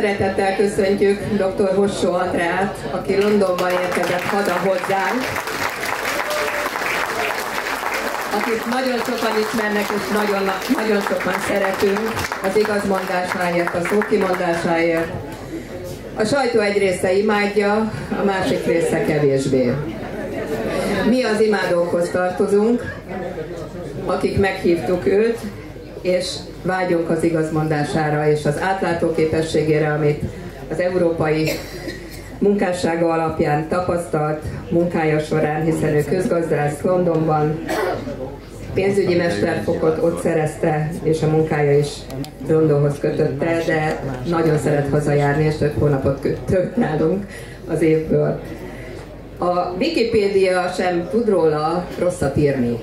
szeretettel köszöntjük dr. Hossó Andrát, aki Londonban érkezett haza hozzánk, akit nagyon sokan ismernek és nagyon, nagyon sokan szeretünk az igazmondásáért, a szókimondásáért. A sajtó egy része imádja, a másik része kevésbé. Mi az imádókhoz tartozunk, akik meghívtuk őt, és vágyunk az igazmondására és az átlátó amit az európai munkássága alapján tapasztalt munkája során, hiszen ő közgazdász Londonban, pénzügyi mesterfokot ott szerezte, és a munkája is Londonhoz kötötte, de nagyon szeret hazajárni, és több hónapot több nálunk az évből. A Wikipédia sem tud róla rosszat írni.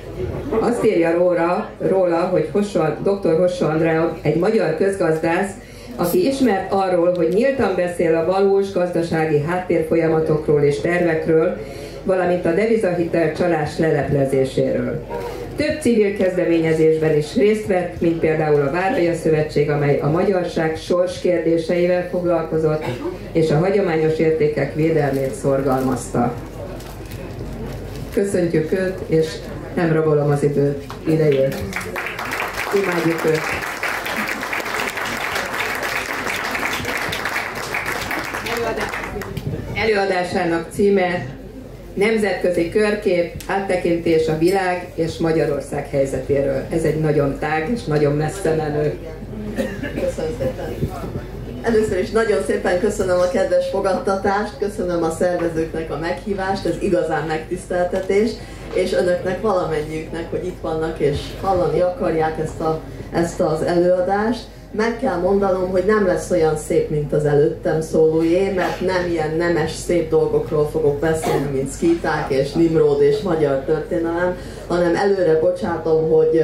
Azt írja róla, róla hogy Hosso, dr. Hosso Andrea egy magyar közgazdász, aki ismert arról, hogy nyíltan beszél a valós gazdasági háttérfolyamatokról és tervekről, valamint a devizahitel csalás leleplezéséről. Több civil kezdeményezésben is részt vett, mint például a Várolya Szövetség, amely a magyarság sors kérdéseivel foglalkozott, és a hagyományos értékek védelmét szorgalmazta. Köszöntjük őt, és nem rabolom az időt, idejét. Imádjuk őt. Előadásának címe Nemzetközi körkép, áttekintés a világ és Magyarország helyzetéről. Ez egy nagyon tág és nagyon messze menő. Köszönöm szépen. Először is nagyon szépen köszönöm a kedves fogadtatást, köszönöm a szervezőknek a meghívást, ez igazán megtiszteltetés, és önöknek valamennyiüknek, hogy itt vannak és hallani akarják ezt, a, ezt az előadást. Meg kell mondanom, hogy nem lesz olyan szép, mint az előttem szólójé, mert nem ilyen nemes, szép dolgokról fogok beszélni, mint Skiták és Nimrod és magyar történelem, hanem előre bocsátom, hogy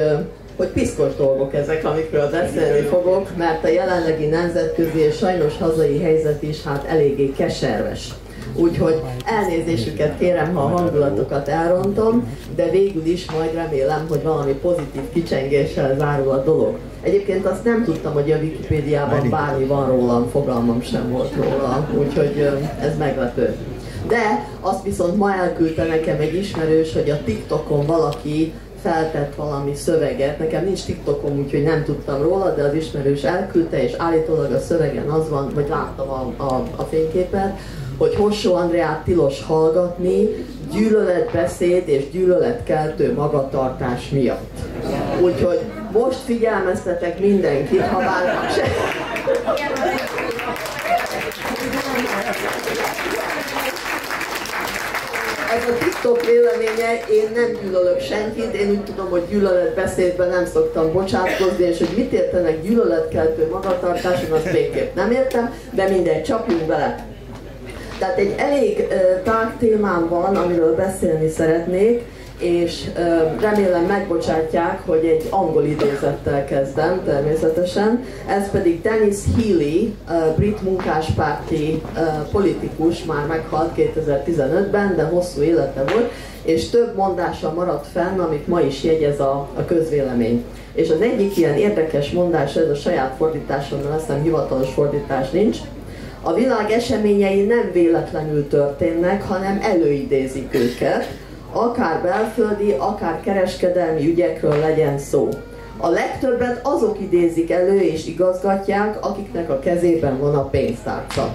hogy piszkos dolgok ezek, amikről beszélni fogok, mert a jelenlegi nemzetközi és sajnos hazai helyzet is hát eléggé keserves. Úgyhogy elnézésüket kérem, ha a hangulatokat elrontom, de végül is majd remélem, hogy valami pozitív kicsengéssel zárul a dolog. Egyébként azt nem tudtam, hogy a Wikipédiában bármi van rólam, fogalmam sem volt róla, úgyhogy ez meglepő. De azt viszont ma elküldte nekem egy ismerős, hogy a TikTokon valaki feltett valami szöveget. Nekem nincs TikTokom, úgyhogy nem tudtam róla, de az ismerős elküldte, és állítólag a szövegen az van, vagy láttam a, a, a fényképet, hogy Hossó Andreát tilos hallgatni gyűlöletbeszéd és gyűlöletkeltő magatartás miatt. Úgyhogy most figyelmeztetek mindenkit, ha bár se... Ez a TikTok véleménye, én nem gyűlölök senkit, én úgy tudom, hogy gyűlöletbeszédben nem szoktam bocsátkozni, és hogy mit értenek gyűlöletkeltő magatartáson, azt végképp nem értem, de mindegy, csapjunk bele. Tehát egy elég uh, tág témám van, amiről beszélni szeretnék, és remélem megbocsátják, hogy egy angol idézettel kezdem természetesen. Ez pedig Dennis Healy, brit munkáspárti politikus, már meghalt 2015-ben, de hosszú élete volt, és több mondása maradt fenn, amit ma is jegyez a, a közvélemény. És az egyik ilyen érdekes mondás, ez a saját fordításommal, azt hiszem hivatalos fordítás nincs, a világ eseményei nem véletlenül történnek, hanem előidézik őket, akár belföldi, akár kereskedelmi ügyekről legyen szó. A legtöbbet azok idézik elő és igazgatják, akiknek a kezében van a pénztárca.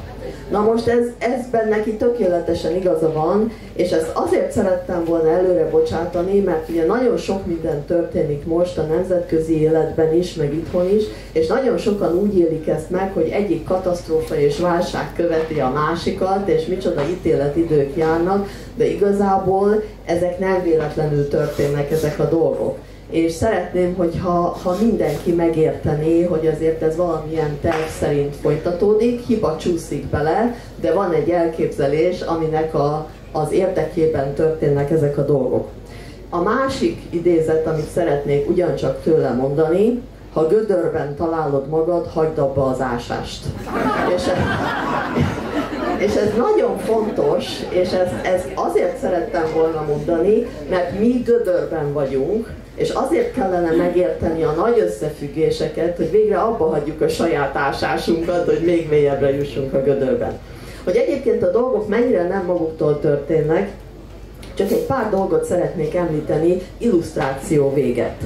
Na most ez, ezben neki tökéletesen igaza van, és ezt azért szerettem volna előre bocsátani, mert ugye nagyon sok minden történik most a nemzetközi életben is, meg itthon is, és nagyon sokan úgy élik ezt meg, hogy egyik katasztrófa és válság követi a másikat, és micsoda ítéletidők járnak, de igazából ezek nem véletlenül történnek ezek a dolgok és szeretném, hogyha ha mindenki megértené, hogy azért ez valamilyen terv szerint folytatódik, hiba csúszik bele, de van egy elképzelés, aminek a, az érdekében történnek ezek a dolgok. A másik idézet, amit szeretnék ugyancsak tőle mondani, ha gödörben találod magad, hagyd abba az ásást. És, és ez nagyon fontos, és ezt, ezt azért szerettem volna mondani, mert mi gödörben vagyunk, És azért kellene megérteni a nagy összefüggéseket, hogy végre abba hagyjuk a saját ásásunkat, hogy még mélyebbre jussunk a gödörben. Hogy egyébként a dolgok mennyire nem maguktól történnek, csak egy pár dolgot szeretnék említeni illusztráció véget.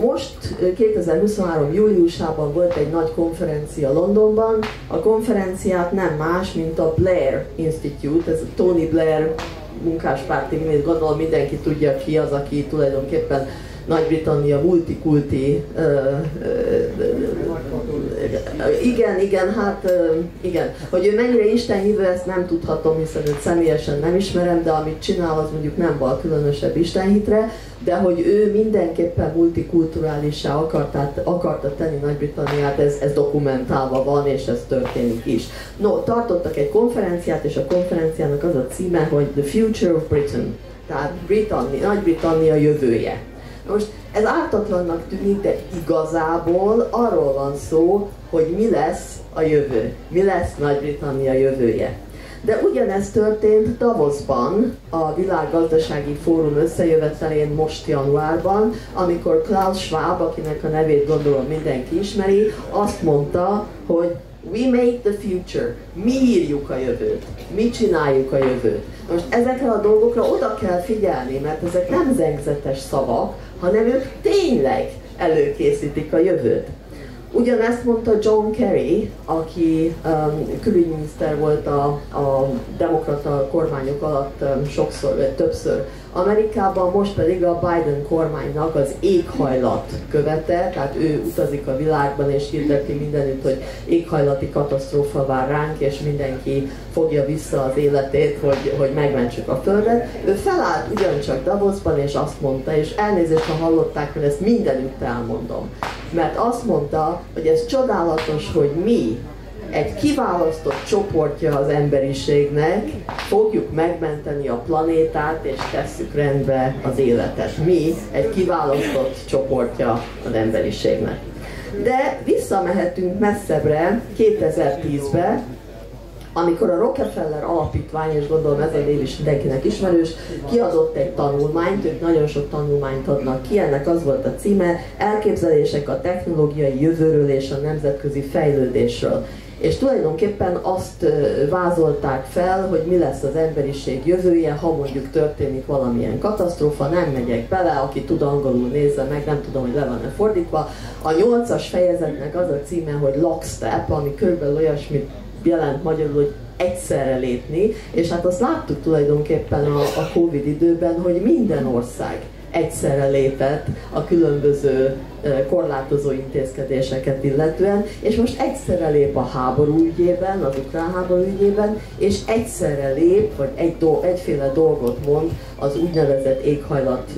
Most 2023. júliusában volt egy nagy konferencia Londonban. A konferenciát nem más, mint a Blair Institute, ez a Tony Blair munkáspárti, gondolom mindenki tudja ki az, aki tulajdonképpen nagy-Britannia multikulti, uh, uh, igen, igen, hát igen, hogy ő mennyire Isten hívő, ezt nem tudhatom, hiszen őt személyesen nem ismerem, de amit csinál, az mondjuk nem val különösebb hitre, de hogy ő mindenképpen multikulturálissá akarta, akarta tenni Nagy-Britanniát, ez, ez dokumentálva van, és ez történik is. No, tartottak egy konferenciát, és a konferenciának az a címe, hogy The Future of Britain, tehát Britannia, Nagy-Britannia jövője. Most ez ártatlannak tűnik, de igazából arról van szó, hogy mi lesz a jövő, mi lesz Nagy-Britannia jövője. De ugyanez történt Davosban, a Világgazdasági Fórum összejövetelén most januárban, amikor Klaus Schwab, akinek a nevét gondolom mindenki ismeri, azt mondta, hogy We make the future. Mi írjuk a jövőt. Mi csináljuk a jövőt. Most ezekre a dolgokra oda kell figyelni, mert ezek nem zengzetes szavak, hanem ők tényleg előkészítik a jövőt. Ugyanezt mondta John Kerry, aki um, külügyminiszter volt a, a demokrata kormányok alatt um, sokszor, vagy többször Amerikában, most pedig a Biden kormánynak az éghajlat követe, tehát ő utazik a világban és hirdeti mindenütt, hogy éghajlati katasztrófa vár ránk, és mindenki fogja vissza az életét, hogy, hogy megmentsük a Földet. Ő felállt ugyancsak Davosban, és azt mondta, és elnézést, ha hallották, mert ezt mindenütt elmondom. Mert azt mondta, hogy ez csodálatos, hogy mi, egy kiválasztott csoportja az emberiségnek, fogjuk megmenteni a planétát, és tesszük rendbe az életet. Mi egy kiválasztott csoportja az emberiségnek. De visszamehetünk messzebbre, 2010-be, amikor a Rockefeller Alapítvány, és gondolom ez a név is mindenkinek ismerős, kiadott egy tanulmányt, ők nagyon sok tanulmányt adnak ki, ennek az volt a címe, elképzelések a technológiai jövőről és a nemzetközi fejlődésről és tulajdonképpen azt vázolták fel, hogy mi lesz az emberiség jövője, ha mondjuk történik valamilyen katasztrófa, nem megyek bele, aki tud angolul nézze meg, nem tudom, hogy le van-e fordítva. A nyolcas fejezetnek az a címe, hogy lockstep, ami körülbelül olyasmit jelent magyarul, hogy egyszerre lépni, és hát azt láttuk tulajdonképpen a, a Covid időben, hogy minden ország egyszerre lépett a különböző korlátozó intézkedéseket illetően, és most egyszerre lép a háború ügyében, az ukrán háború ügyében, és egyszerre lép, vagy egy do- egyféle dolgot mond az úgynevezett éghajlat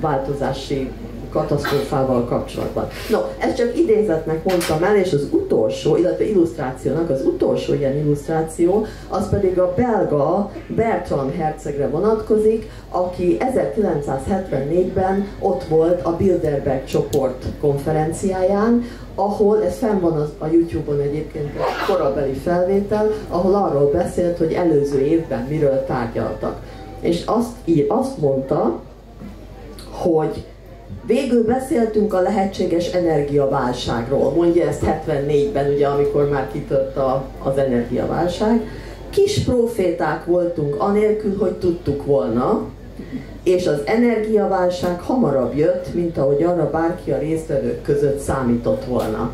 változási katasztrófával kapcsolatban. No, ezt csak idézetnek mondtam el, és az utolsó, illetve illusztrációnak az utolsó ilyen illusztráció, az pedig a belga Bertrand hercegre vonatkozik, aki 1974-ben ott volt a Bilderberg csoport konferenciáján, ahol, ez fenn van az, a Youtube-on egyébként egy korabeli felvétel, ahol arról beszélt, hogy előző évben miről tárgyaltak. És azt, ír, azt mondta, hogy Végül beszéltünk a lehetséges energiaválságról, mondja ezt 74-ben, ugye, amikor már kitört a, az energiaválság. Kis proféták voltunk, anélkül, hogy tudtuk volna, és az energiaválság hamarabb jött, mint ahogy arra bárki a résztvevők között számított volna.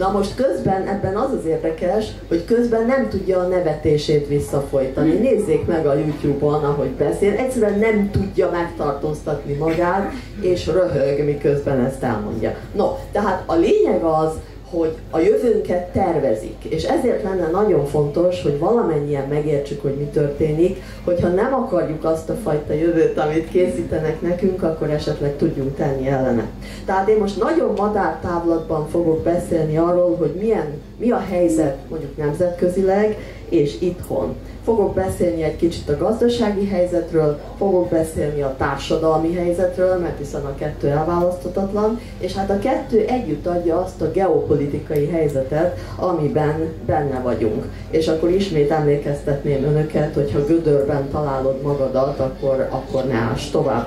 Na most közben ebben az az érdekes, hogy közben nem tudja a nevetését visszafolytani. Nézzék meg a YouTube-on, ahogy beszél, egyszerűen nem tudja megtartóztatni magát, és röhög, miközben ezt elmondja. No, tehát a lényeg az, hogy a jövőnket tervezik, és ezért lenne nagyon fontos, hogy valamennyien megértsük, hogy mi történik, hogyha nem akarjuk azt a fajta jövőt, amit készítenek nekünk, akkor esetleg tudjunk tenni ellene. Tehát én most nagyon madártávlatban fogok beszélni arról, hogy milyen, mi a helyzet mondjuk nemzetközileg és itthon. Fogok beszélni egy kicsit a gazdasági helyzetről, fogok beszélni a társadalmi helyzetről, mert hiszen a kettő elválaszthatatlan, és hát a kettő együtt adja azt a geopolitikai helyzetet, amiben benne vagyunk. És akkor ismét emlékeztetném önöket, hogy ha gödörben találod magadat, akkor, akkor ne áss tovább.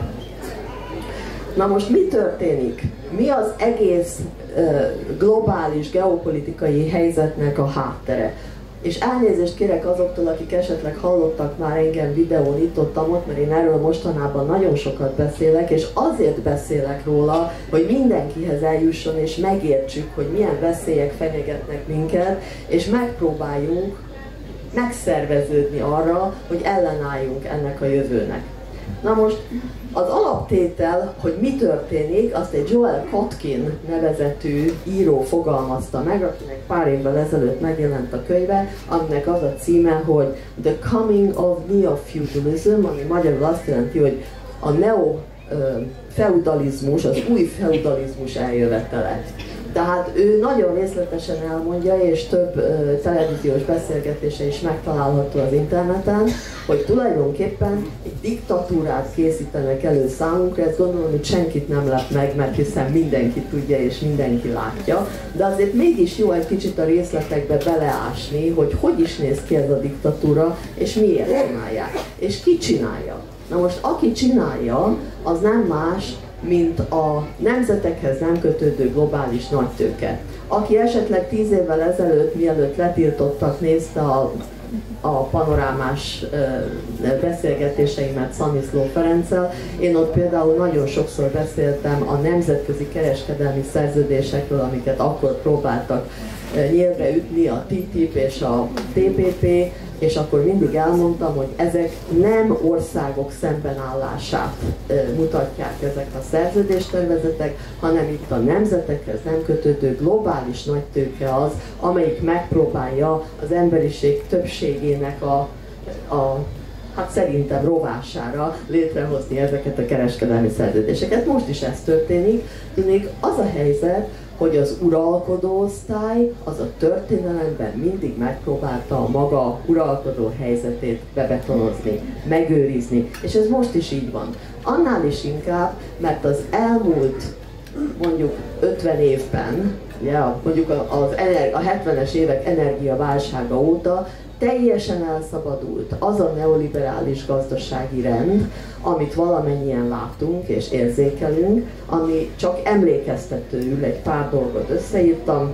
Na most mi történik? Mi az egész globális geopolitikai helyzetnek a háttere? És elnézést kérek azoktól, akik esetleg hallottak már engem videón itt ott, ott mert én erről mostanában nagyon sokat beszélek, és azért beszélek róla, hogy mindenkihez eljusson és megértsük, hogy milyen veszélyek fenyegetnek minket, és megpróbáljunk megszerveződni arra, hogy ellenálljunk ennek a jövőnek. Na most az alaptétel, hogy mi történik, azt egy Joel Kotkin nevezetű író fogalmazta meg, akinek pár évvel ezelőtt megjelent a könyve, aminek az a címe, hogy The Coming of Neo-Feudalism, ami magyarul azt jelenti, hogy a neo feudalizmus, az új feudalizmus eljövetele. Tehát ő nagyon részletesen elmondja, és több uh, televíziós beszélgetése is megtalálható az interneten, hogy tulajdonképpen egy diktatúrát készítenek elő számunkra, ezt gondolom, hogy senkit nem lep meg, mert hiszen mindenki tudja és mindenki látja, de azért mégis jó egy kicsit a részletekbe beleásni, hogy hogy is néz ki ez a diktatúra, és miért csinálják, és ki csinálja. Na most aki csinálja, az nem más, mint a nemzetekhez nem kötődő globális nagytőke. Aki esetleg tíz évvel ezelőtt, mielőtt letiltottak, nézte a, a panorámás beszélgetéseimet Szaniszló Ferenccel, én ott például nagyon sokszor beszéltem a nemzetközi kereskedelmi szerződésekről, amiket akkor próbáltak nyílve ütni a TTIP és a TPP, és akkor mindig elmondtam, hogy ezek nem országok szembenállását mutatják ezek a szerződéstervezetek, hanem itt a nemzetekhez nem kötődő globális nagytőke az, amelyik megpróbálja az emberiség többségének a, a hát szerintem rovására létrehozni ezeket a kereskedelmi szerződéseket. Most is ez történik, még az a helyzet, hogy az uralkodó osztály az a történelemben mindig megpróbálta a maga uralkodó helyzetét bebetonozni, megőrizni, és ez most is így van. Annál is inkább, mert az elmúlt mondjuk 50 évben, ugye, mondjuk az, a 70-es évek energiaválsága óta teljesen elszabadult az a neoliberális gazdasági rend, amit valamennyien látunk és érzékelünk, ami csak emlékeztetőül egy pár dolgot összeírtam.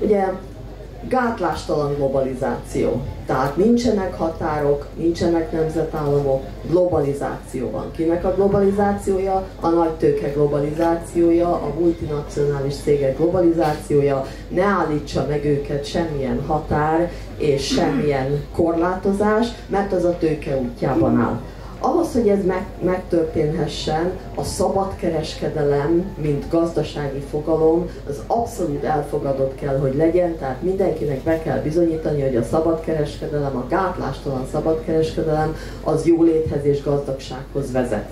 Ugye gátlástalan globalizáció. Tehát nincsenek határok, nincsenek nemzetállamok, globalizáció van. Kinek a globalizációja? A nagy tőke globalizációja, a multinacionális cégek globalizációja, ne állítsa meg őket semmilyen határ és semmilyen korlátozás, mert az a tőke útjában áll. Ahhoz, hogy ez meg, megtörténhessen, a szabadkereskedelem, mint gazdasági fogalom, az abszolút elfogadott kell, hogy legyen, tehát mindenkinek be kell bizonyítani, hogy a szabadkereskedelem, a gátlástalan szabadkereskedelem az jóléthez és gazdagsághoz vezet.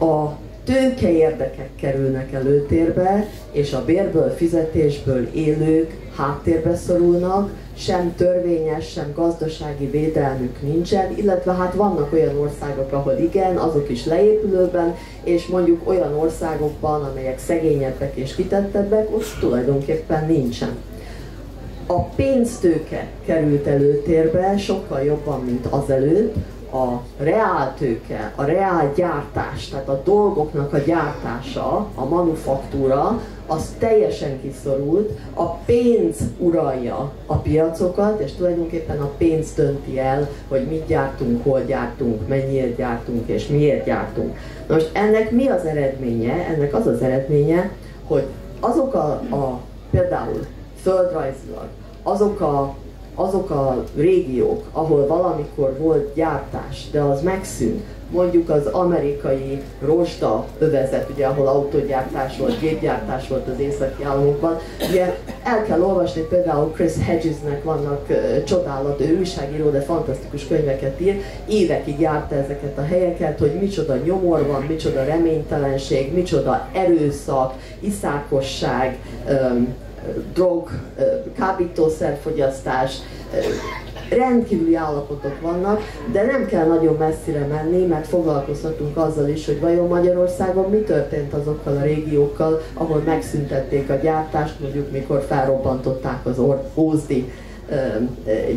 A tőke érdekek kerülnek előtérbe, és a bérből, fizetésből élők háttérbe szorulnak, sem törvényes, sem gazdasági védelmük nincsen, illetve hát vannak olyan országok, ahol igen, azok is leépülőben, és mondjuk olyan országokban, amelyek szegényebbek és kitettebbek, ott tulajdonképpen nincsen. A pénztőke került előtérbe sokkal jobban, mint azelőtt, a reáltőke, a reál gyártás, tehát a dolgoknak a gyártása, a manufaktúra, az teljesen kiszorult, a pénz uralja a piacokat, és tulajdonképpen a pénz dönti el, hogy mit gyártunk, hol gyártunk, mennyiért gyártunk és miért gyártunk. Most ennek mi az eredménye? Ennek az az eredménye, hogy azok a, a például földrajzilag, azok a azok a régiók, ahol valamikor volt gyártás, de az megszűnt, mondjuk az amerikai rozsda övezet, ugye, ahol autógyártás volt, gépgyártás volt az északi államokban, ugye el kell olvasni, például Chris Hedgesnek vannak uh, csodálat, ő újságíró, de fantasztikus könyveket ír, évekig járta ezeket a helyeket, hogy micsoda nyomor van, micsoda reménytelenség, micsoda erőszak, iszákosság, um, drog, kábítószerfogyasztás, rendkívüli állapotok vannak, de nem kell nagyon messzire menni, mert foglalkozhatunk azzal is, hogy vajon Magyarországon mi történt azokkal a régiókkal, ahol megszüntették a gyártást, mondjuk mikor felrobbantották az Ózdi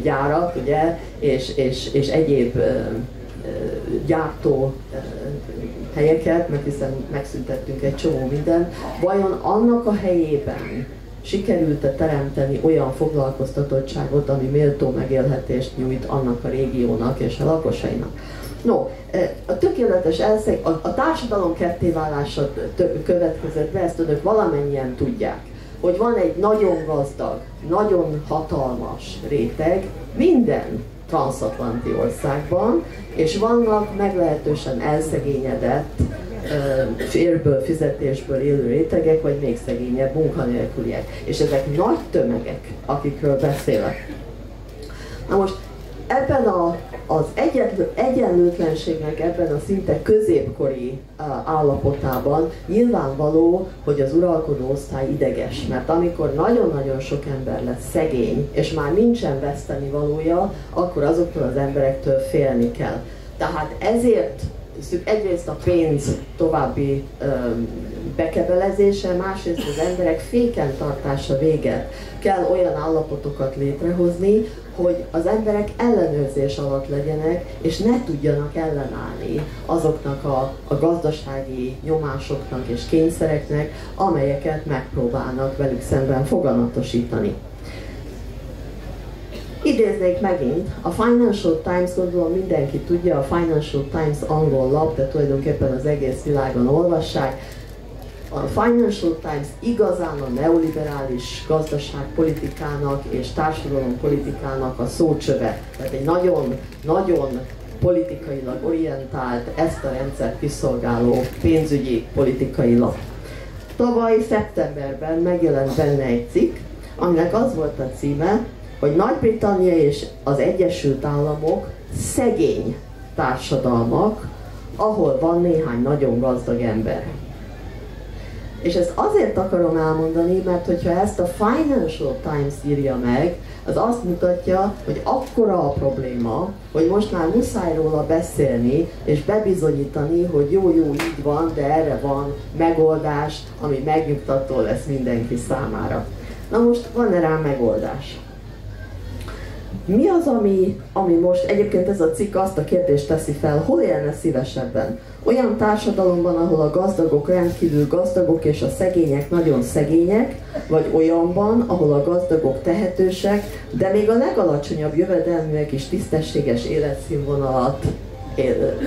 gyárat, ugye, és, és, és egyéb gyártó helyeket, mert hiszen megszüntettünk egy csomó mindent, vajon annak a helyében sikerült-e teremteni olyan foglalkoztatottságot, ami méltó megélhetést nyújt annak a régiónak és a lakosainak. No, e, a tökéletes elszeg, a, a társadalom kettéválása következett be, ezt önök valamennyien tudják, hogy van egy nagyon gazdag, nagyon hatalmas réteg minden transatlanti országban, és vannak meglehetősen elszegényedett, férből, fizetésből élő rétegek, vagy még szegényebb munkanélküliek. És ezek nagy tömegek, akikről beszélek. Na most ebben a, az egyenlő, egyenlőtlenségnek ebben a szinte középkori állapotában nyilvánvaló, hogy az uralkodó osztály ideges, mert amikor nagyon-nagyon sok ember lesz szegény, és már nincsen veszteni valója, akkor azoktól az emberektől félni kell. Tehát ezért egyrészt a pénz további um, bekebelezése, másrészt az emberek féken tartása véget. Kell olyan állapotokat létrehozni, hogy az emberek ellenőrzés alatt legyenek, és ne tudjanak ellenállni azoknak a, a gazdasági nyomásoknak és kényszereknek, amelyeket megpróbálnak velük szemben foganatosítani. Idéznék megint, a Financial Times, gondolom mindenki tudja, a Financial Times angol lap, de tulajdonképpen az egész világon olvassák. A Financial Times igazán a neoliberális gazdaságpolitikának és társadalompolitikának a szócsöve. Tehát egy nagyon, nagyon politikailag orientált, ezt a rendszert kiszolgáló pénzügyi politikai lap. Tavaly szeptemberben megjelent benne egy cikk, aminek az volt a címe, hogy Nagy-Britannia és az Egyesült Államok szegény társadalmak, ahol van néhány nagyon gazdag ember. És ezt azért akarom elmondani, mert hogyha ezt a Financial Times írja meg, az azt mutatja, hogy akkora a probléma, hogy most már muszáj róla beszélni, és bebizonyítani, hogy jó, jó, így van, de erre van megoldás, ami megnyugtató lesz mindenki számára. Na most van-e rá megoldás? Mi az, ami, ami most, egyébként ez a cikk azt a kérdést teszi fel, hol élne szívesebben? Olyan társadalomban, ahol a gazdagok rendkívül gazdagok és a szegények nagyon szegények, vagy olyanban, ahol a gazdagok tehetősek, de még a legalacsonyabb jövedelműek is tisztességes életszínvonalat él,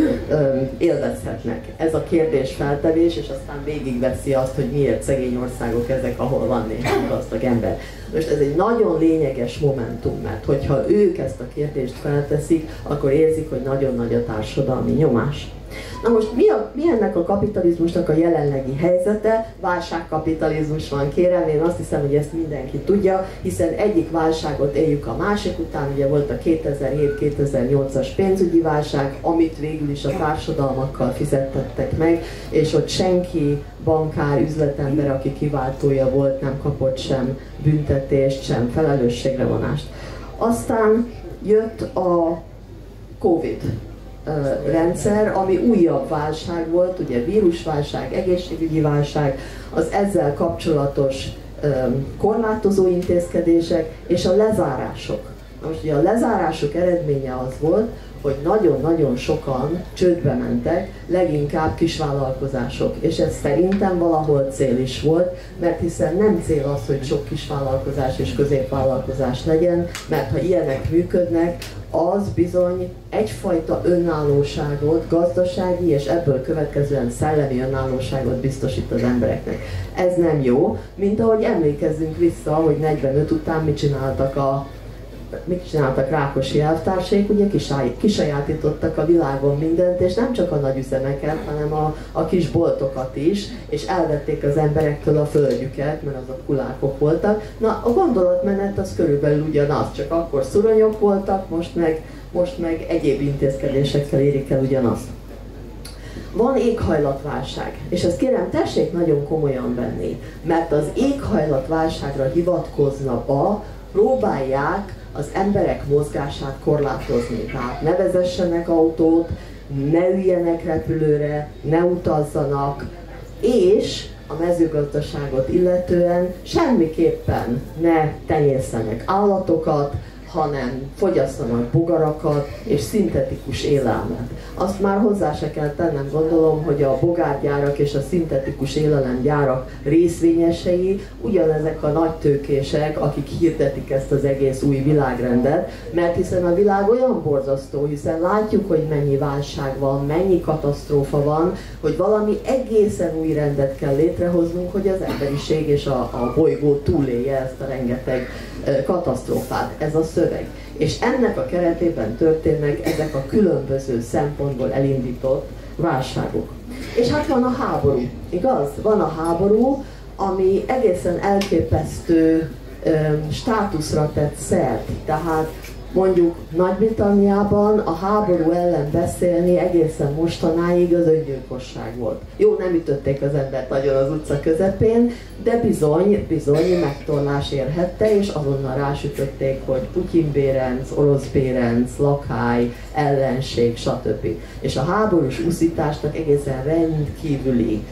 élvezhetnek. Ez a kérdés feltevés, és aztán végigveszi azt, hogy miért szegény országok ezek, ahol van néhány gazdag ember. Most ez egy nagyon lényeges momentum, mert hogyha ők ezt a kérdést felteszik, akkor érzik, hogy nagyon nagy a társadalmi nyomás. Na most mi, a, mi ennek a kapitalizmusnak a jelenlegi helyzete? Válságkapitalizmus van, kérem, én azt hiszem, hogy ezt mindenki tudja, hiszen egyik válságot éljük a másik után, ugye volt a 2007-2008-as pénzügyi válság, amit végül is a társadalmakkal fizettettek meg, és ott senki bankár, üzletember, aki kiváltója volt, nem kapott sem büntetést, sem felelősségre vonást. Aztán jött a Covid rendszer, ami újabb válság volt, ugye vírusválság, egészségügyi válság, az ezzel kapcsolatos korlátozó intézkedések és a lezárások. Most ugye a lezárások eredménye az volt, hogy nagyon-nagyon sokan csődbe mentek, leginkább kisvállalkozások. És ez szerintem valahol cél is volt, mert hiszen nem cél az, hogy sok kisvállalkozás és középvállalkozás legyen, mert ha ilyenek működnek, az bizony egyfajta önállóságot, gazdasági és ebből következően szellemi önállóságot biztosít az embereknek. Ez nem jó, mint ahogy emlékezzünk vissza, hogy 45 után mit csináltak a mit csináltak Rákosi elvtársaik, ugye kisajátítottak a világon mindent, és nem csak a nagy üzemeket, hanem a, a kis boltokat is, és elvették az emberektől a földjüket, mert azok kulákok voltak. Na, a gondolatmenet az körülbelül ugyanaz, csak akkor szuronyok voltak, most meg, most meg egyéb intézkedésekkel érik el ugyanazt. Van éghajlatválság, és ezt kérem, tessék nagyon komolyan venni, mert az éghajlatválságra hivatkozva próbálják az emberek mozgását korlátozni. Tehát ne vezessenek autót, ne üljenek repülőre, ne utazzanak, és a mezőgazdaságot illetően semmiképpen ne tenyészenek állatokat, hanem fogyasztanak bogarakat és szintetikus élelmet. Azt már hozzá se kell tennem, gondolom, hogy a bogárgyárak és a szintetikus élelemgyárak részvényesei ugyanezek a nagy tőkések, akik hirdetik ezt az egész új világrendet, mert hiszen a világ olyan borzasztó, hiszen látjuk, hogy mennyi válság van, mennyi katasztrófa van, hogy valami egészen új rendet kell létrehoznunk, hogy az emberiség és a, a bolygó túlélje ezt a rengeteg katasztrófát. Ez a szöveg. És ennek a keretében történnek ezek a különböző szempontból elindított válságok. És hát van a háború, igaz? Van a háború, ami egészen elképesztő státuszra tett szert. Tehát mondjuk Nagy-Britanniában a háború ellen beszélni egészen mostanáig az öngyilkosság volt. Jó, nem ütötték az embert nagyon az utca közepén, de bizony, bizony megtorlás érhette, és azonnal rásütötték, hogy Putyin Bérenc, Orosz Bérenc, lakály, ellenség, stb. És a háborús úszításnak egészen rendkívüli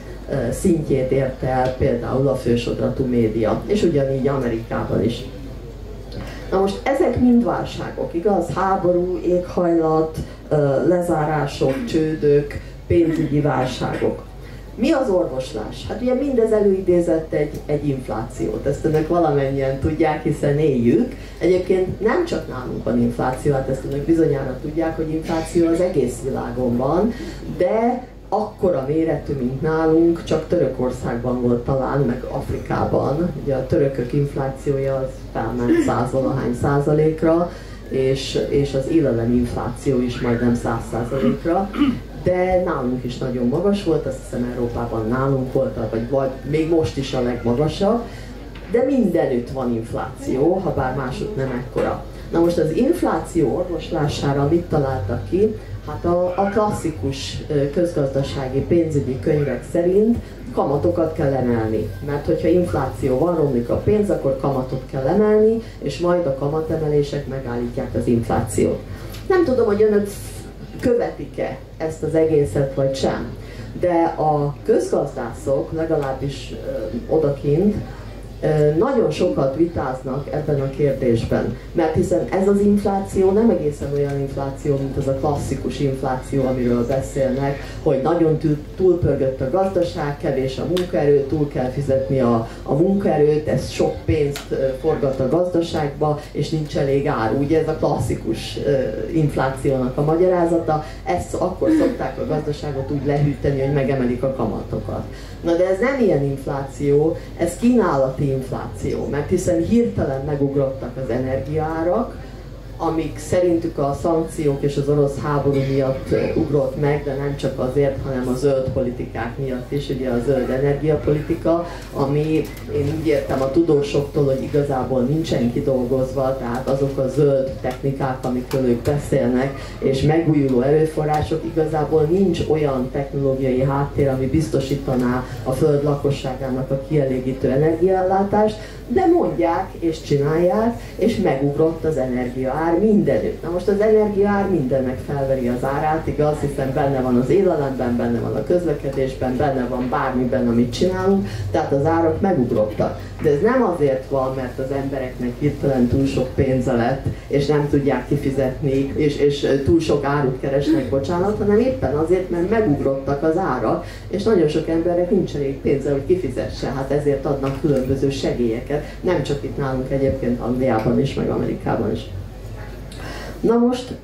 szintjét érte el például a fősodratú média, és ugyanígy Amerikában is. Na most ezek mind válságok, igaz? Háború, éghajlat, lezárások, csődök, pénzügyi válságok. Mi az orvoslás? Hát ugye mindez előidézett egy, egy inflációt, ezt önök valamennyien tudják, hiszen éljük. Egyébként nem csak nálunk van infláció, hát ezt önök bizonyára tudják, hogy infláció az egész világon van, de akkora méretű, mint nálunk, csak Törökországban volt talán, meg Afrikában. Ugye a törökök inflációja az felment százvalahány százalékra, és, és az élelem infláció is majdnem száz százalékra, de nálunk is nagyon magas volt, azt hiszem Európában nálunk volt, vagy, vagy még most is a legmagasabb, de mindenütt van infláció, ha bár másod nem ekkora. Na most az infláció orvoslására mit találtak ki? Hát a, a klasszikus közgazdasági pénzügyi könyvek szerint kamatokat kell emelni. Mert hogyha infláció van, romlik a pénz, akkor kamatot kell emelni, és majd a kamatemelések megállítják az inflációt. Nem tudom, hogy önök követik-e ezt az egészet, vagy sem. De a közgazdászok, legalábbis ö, odakint, nagyon sokat vitáznak ebben a kérdésben, mert hiszen ez az infláció nem egészen olyan infláció, mint az a klasszikus infláció, amiről beszélnek, hogy nagyon túlpörgött a gazdaság, kevés a munkaerő, túl kell fizetni a, a munkaerőt, ez sok pénzt forgat a gazdaságba, és nincs elég ár. Ugye ez a klasszikus inflációnak a magyarázata, ezt akkor szokták a gazdaságot úgy lehűteni, hogy megemelik a kamatokat. Na de ez nem ilyen infláció, ez kínálati infláció, mert hiszen hirtelen megugrottak az energiaárak, amik szerintük a szankciók és az orosz háború miatt ugrott meg, de nem csak azért, hanem a zöld politikák miatt is, ugye a zöld energiapolitika, ami én úgy értem a tudósoktól, hogy igazából nincsen kidolgozva, tehát azok a zöld technikák, amikről ők beszélnek, és megújuló erőforrások, igazából nincs olyan technológiai háttér, ami biztosítaná a föld lakosságának a kielégítő energiaellátást, de mondják és csinálják, és megugrott az energiaár mindenütt. Na most az energiaár mindennek felveri az árát, igaz, hiszen benne van az élelemben, benne van a közlekedésben, benne van bármiben, amit csinálunk, tehát az árak megugrottak. De ez nem azért van, mert az embereknek hirtelen túl sok pénze lett, és nem tudják kifizetni, és, és túl sok árut keresnek, bocsánat, hanem éppen azért, mert megugrottak az árak, és nagyon sok embernek nincs elég pénze, hogy kifizesse, hát ezért adnak különböző segélyeket, nem csak itt nálunk egyébként Angliában is, meg Amerikában is. Na most,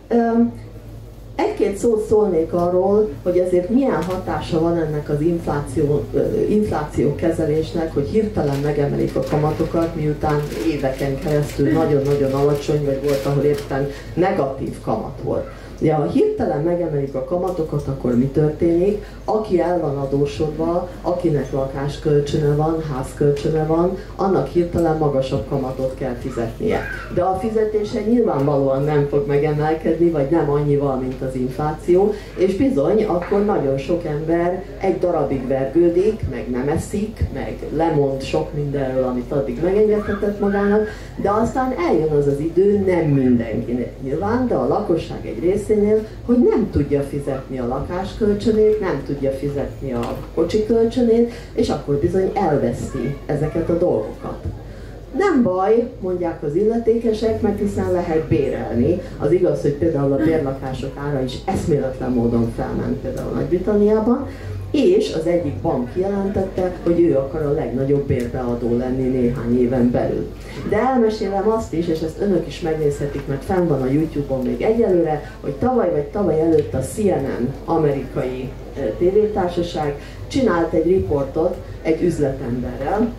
egy-két szót szólnék arról, hogy ezért milyen hatása van ennek az infláció, infláció kezelésnek, hogy hirtelen megemelik a kamatokat, miután éveken keresztül nagyon-nagyon alacsony, vagy volt, ahol éppen negatív kamat volt. Ja, ha hirtelen megemelik a kamatokat, akkor mi történik? Aki el van adósodva, akinek lakáskölcsöne van, házkölcsöne van, annak hirtelen magasabb kamatot kell fizetnie. De a fizetése nyilvánvalóan nem fog megemelkedni, vagy nem annyival, mint az infláció, és bizony, akkor nagyon sok ember egy darabig vergődik, meg nem eszik, meg lemond sok mindenről, amit addig megengedhetett magának, de aztán eljön az az idő, nem mindenki nyilván, de a lakosság egy részén részénél, hogy nem tudja fizetni a lakáskölcsönét, nem tudja fizetni a kocsi kölcsönét, és akkor bizony elveszti ezeket a dolgokat. Nem baj, mondják az illetékesek, mert hiszen lehet bérelni. Az igaz, hogy például a bérlakások ára is eszméletlen módon felment például Nagy-Britanniában, és az egyik bank jelentette, hogy ő akar a legnagyobb bérbeadó lenni néhány éven belül. De elmesélem azt is, és ezt önök is megnézhetik, mert fenn van a YouTube-on még egyelőre, hogy tavaly vagy tavaly előtt a CNN amerikai eh, tévétársaság csinált egy riportot egy üzletemberrel,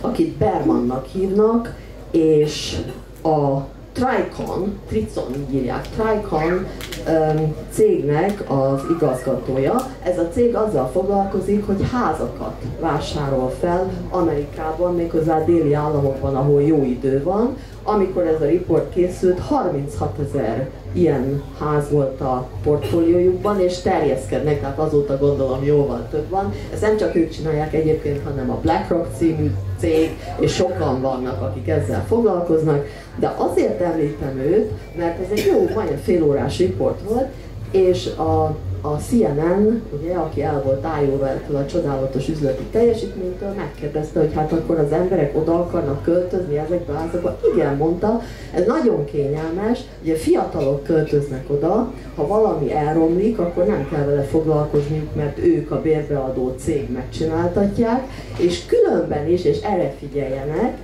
akit Bermannak hívnak, és a Tricon, Tricon írják, Tricon um, cégnek az igazgatója. Ez a cég azzal foglalkozik, hogy házakat vásárol fel Amerikában, méghozzá déli államokban, ahol jó idő van. Amikor ez a report készült, 36 ezer ilyen ház volt a portfóliójukban, és terjeszkednek, tehát azóta gondolom jóval több van. Ezt nem csak ők csinálják egyébként, hanem a BlackRock című cég, és sokan vannak, akik ezzel foglalkoznak, de azért említem őt, mert ez egy jó, majdnem fél órás riport volt, és a a CNN, ugye, aki el volt ájulva ettől a csodálatos üzleti teljesítménytől, megkérdezte, hogy hát akkor az emberek oda akarnak költözni ezekbe a házakba. Igen, mondta, ez nagyon kényelmes, ugye fiatalok költöznek oda, ha valami elromlik, akkor nem kell vele foglalkozniuk, mert ők a bérbeadó cég megcsináltatják, és különben is, és erre figyeljenek,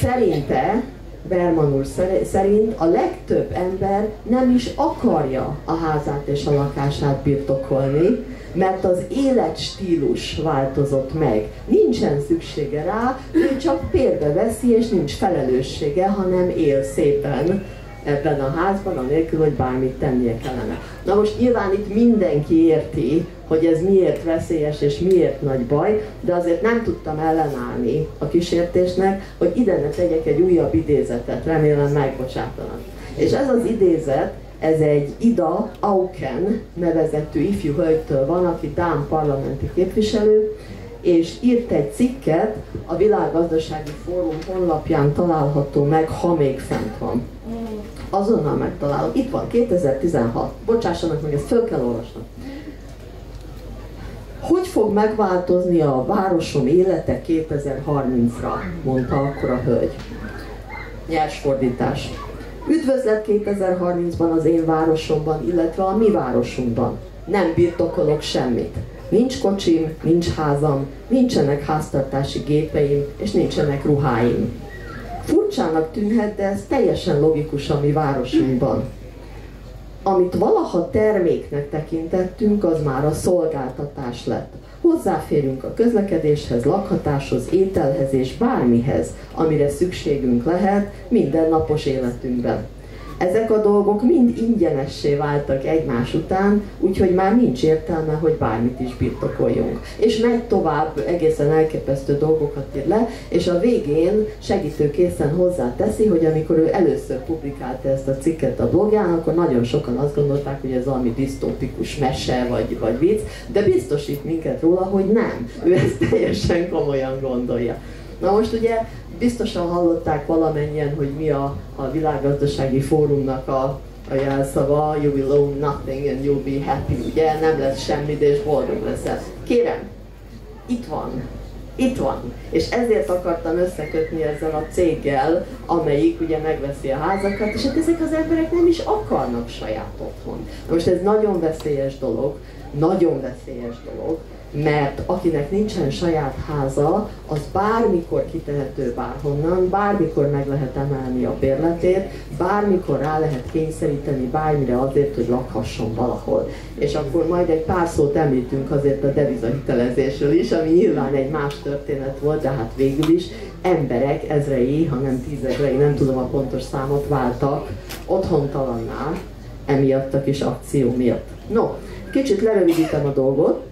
szerinte Berman úr szerint a legtöbb ember nem is akarja a házát és a lakását birtokolni, mert az életstílus változott meg. Nincsen szüksége rá, ő csak pérbe veszi, és nincs felelőssége, hanem él szépen ebben a házban, anélkül, hogy bármit tennie kellene. Na most nyilván itt mindenki érti, hogy ez miért veszélyes és miért nagy baj, de azért nem tudtam ellenállni a kísértésnek, hogy ide ne tegyek egy újabb idézetet, remélem megbocsátanak. És ez az idézet, ez egy Ida Auken nevezetű ifjú hölgytől van, aki Dán parlamenti képviselő, és írt egy cikket, a Világgazdasági Fórum honlapján található meg, ha még fent van. Azonnal megtalálom. Itt van, 2016. Bocsássanak meg, ezt föl kell olvasnom. Hogy fog megváltozni a városom élete 2030-ra, mondta akkor a hölgy. Nyers fordítás. Üdvözlet 2030-ban az én városomban, illetve a mi városunkban. Nem birtokolok semmit. Nincs kocsim, nincs házam, nincsenek háztartási gépeim, és nincsenek ruháim. Furcsának tűnhet, de ez teljesen logikus a mi városunkban. Amit valaha terméknek tekintettünk, az már a szolgáltatás lett. Hozzáférünk a közlekedéshez, lakhatáshoz, ételhez és bármihez, amire szükségünk lehet mindennapos életünkben. Ezek a dolgok mind ingyenessé váltak egymás után, úgyhogy már nincs értelme, hogy bármit is birtokoljunk. És megy tovább, egészen elképesztő dolgokat ír le, és a végén segítőkészen hozzáteszi, hogy amikor ő először publikálta ezt a cikket a blogján, akkor nagyon sokan azt gondolták, hogy ez valami disztópikus mese vagy, vagy vicc, de biztosít minket róla, hogy nem. Ő ezt teljesen komolyan gondolja. Na most ugye biztosan hallották valamennyien, hogy mi a, a világgazdasági fórumnak a, a jelszava, you will own nothing and you'll be happy, ugye nem lesz semmi, és boldog leszel. Kérem, itt van, itt van. És ezért akartam összekötni ezzel a céggel, amelyik ugye megveszi a házakat, és hát ezek az emberek nem is akarnak saját otthon. Most ez nagyon veszélyes dolog, nagyon veszélyes dolog, mert akinek nincsen saját háza, az bármikor kitehető bárhonnan, bármikor meg lehet emelni a bérletét, bármikor rá lehet kényszeríteni bármire azért, hogy lakhasson valahol. És akkor majd egy pár szót említünk azért a devizahitelezésről is, ami nyilván egy más történet volt, de hát végül is emberek ezrei, ha nem tízezrei, nem tudom a pontos számot váltak otthontalanná, emiatt a kis akció miatt. No, kicsit lerövidítem a dolgot,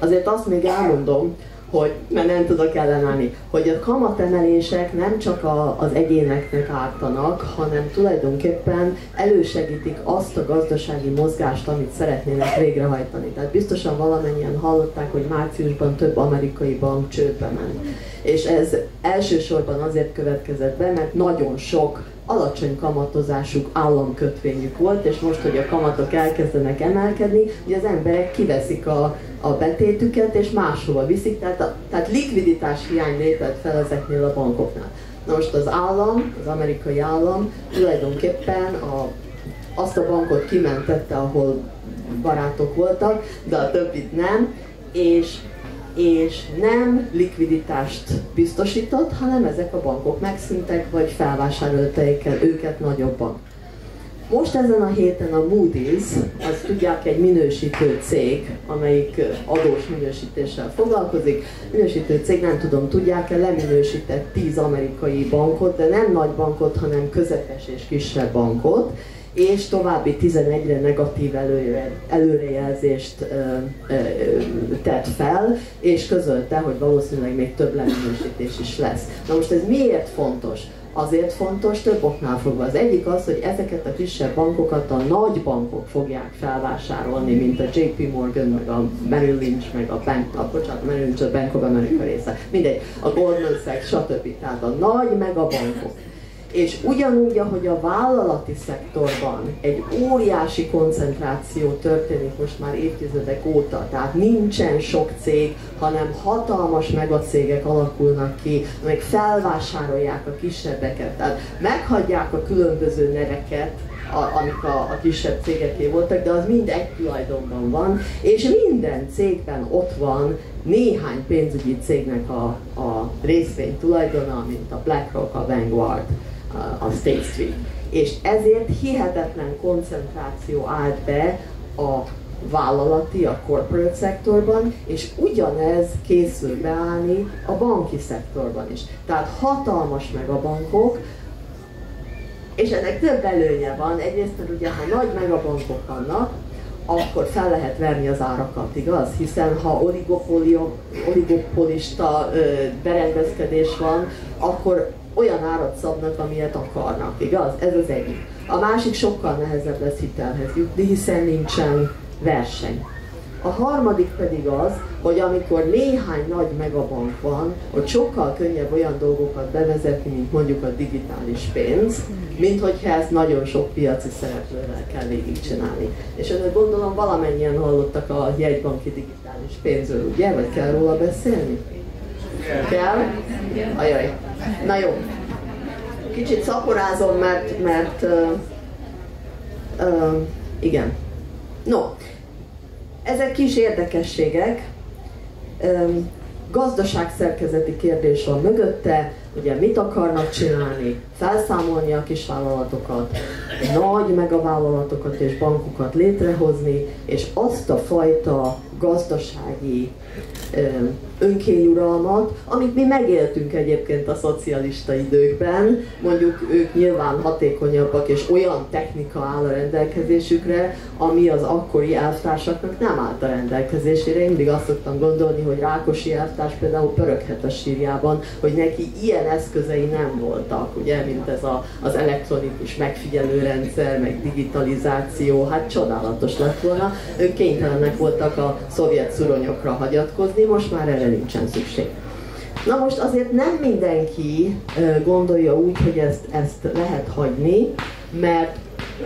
azért azt még elmondom, hogy, mert nem tudok ellenállni, hogy a kamatemelések nem csak a, az egyéneknek ártanak, hanem tulajdonképpen elősegítik azt a gazdasági mozgást, amit szeretnének végrehajtani. Tehát biztosan valamennyien hallották, hogy márciusban több amerikai bank csődbe ment. És ez elsősorban azért következett be, mert nagyon sok alacsony kamatozásuk államkötvényük volt, és most, hogy a kamatok elkezdenek emelkedni, ugye az emberek kiveszik a, a betétüket, és máshova viszik, tehát, a, tehát likviditás hiány lépett fel ezeknél a bankoknál. Na most az állam, az amerikai állam tulajdonképpen a, azt a bankot kimentette, ahol barátok voltak, de a többit nem, és és nem likviditást biztosított, hanem ezek a bankok megszűntek, vagy felvásárolták őket nagyobban. Most ezen a héten a Moody's, az tudják egy minősítő cég, amelyik adós minősítéssel foglalkozik. Minősítő cég, nem tudom, tudják-e, leminősített 10 amerikai bankot, de nem nagy bankot, hanem közepes és kisebb bankot és további 11-re negatív előre, előrejelzést ö, ö, tett fel, és közölte, hogy valószínűleg még több leminősítés is lesz. Na most ez miért fontos? Azért fontos, több oknál fogva. Az egyik az, hogy ezeket a kisebb bankokat a nagy bankok fogják felvásárolni, mint a JP Morgan, meg a Merrill Lynch, meg a Bank, a, bocsánat, Merrill Lynch a Bank of America része, mindegy, a Goldman Sachs, stb. Tehát a nagy megabankok és ugyanúgy, ahogy a vállalati szektorban egy óriási koncentráció történik most már évtizedek óta, tehát nincsen sok cég, hanem hatalmas megacégek alakulnak ki, amelyek felvásárolják a kisebbeket, tehát meghagyják a különböző neveket, a, amik a, a kisebb cégeké voltak, de az mind egy tulajdonban van, és minden cégben ott van néhány pénzügyi cégnek a, a részvény tulajdona, mint a BlackRock, a Vanguard, a State Street. És ezért hihetetlen koncentráció állt be a vállalati, a corporate szektorban, és ugyanez készül beállni a banki szektorban is. Tehát hatalmas meg a bankok, és ennek több előnye van. Egyrészt, mert ugye ha nagy megabankok vannak, akkor fel lehet verni az árakat, igaz? Hiszen ha oligopolista berendezkedés van, akkor olyan árat szabnak, amilyet akarnak, igaz? Ez az egyik. A másik sokkal nehezebb lesz hitelhez jutni, hiszen nincsen verseny. A harmadik pedig az, hogy amikor néhány nagy megabank van, hogy sokkal könnyebb olyan dolgokat bevezetni, mint mondjuk a digitális pénz, mint hogyha ezt nagyon sok piaci szereplővel kell végigcsinálni. És önök gondolom valamennyien hallottak a jegybanki digitális pénzről, ugye? Vagy kell róla beszélni? Kell? Ajaj. Na jó. Kicsit szaporázom, mert, mert uh, uh, igen. No, ezek kis érdekességek. Um, gazdaságszerkezeti kérdés van mögötte, ugye mit akarnak csinálni, felszámolni a kisvállalatokat, nagy megavállalatokat és bankokat létrehozni, és azt a fajta gazdasági önkényuralmat, amit mi megéltünk egyébként a szocialista időkben, mondjuk ők nyilván hatékonyabbak és olyan technika áll a rendelkezésükre, ami az akkori elvtársaknak nem állt a rendelkezésére. Én mindig azt szoktam gondolni, hogy Rákosi elvtárs például pöröghet a sírjában, hogy neki ilyen eszközei nem voltak, ugye, mint ez a, az elektronikus megfigyelőrendszer, meg digitalizáció, hát csodálatos lett volna. Ők kénytelenek voltak a szovjet szuronyokra hagyatkozni, most már erre nincsen szükség. Na most azért nem mindenki gondolja úgy, hogy ezt, ezt lehet hagyni, mert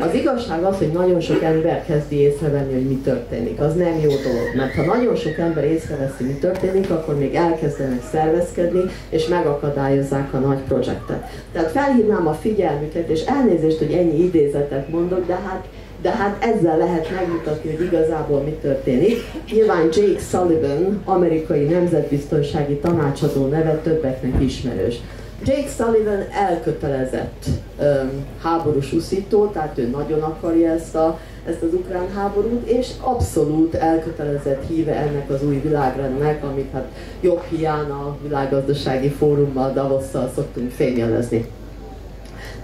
az igazság az, hogy nagyon sok ember kezdi észrevenni, hogy mi történik. Az nem jó dolog, mert ha nagyon sok ember észreveszi, mi történik, akkor még elkezdenek szervezkedni, és megakadályozzák a nagy projektet. Tehát felhívnám a figyelmüket, és elnézést, hogy ennyi idézetet mondok, de hát de hát ezzel lehet megmutatni, hogy igazából mi történik. Nyilván Jake Sullivan, amerikai nemzetbiztonsági tanácsadó neve többeknek ismerős. Jake Sullivan elkötelezett um, háborús uszító, tehát ő nagyon akarja ezt, a, ezt az ukrán háborút, és abszolút elkötelezett híve ennek az új világrendnek, amit hát jobb hiány a világgazdasági fórummal, Davosszal szoktunk fényelezni.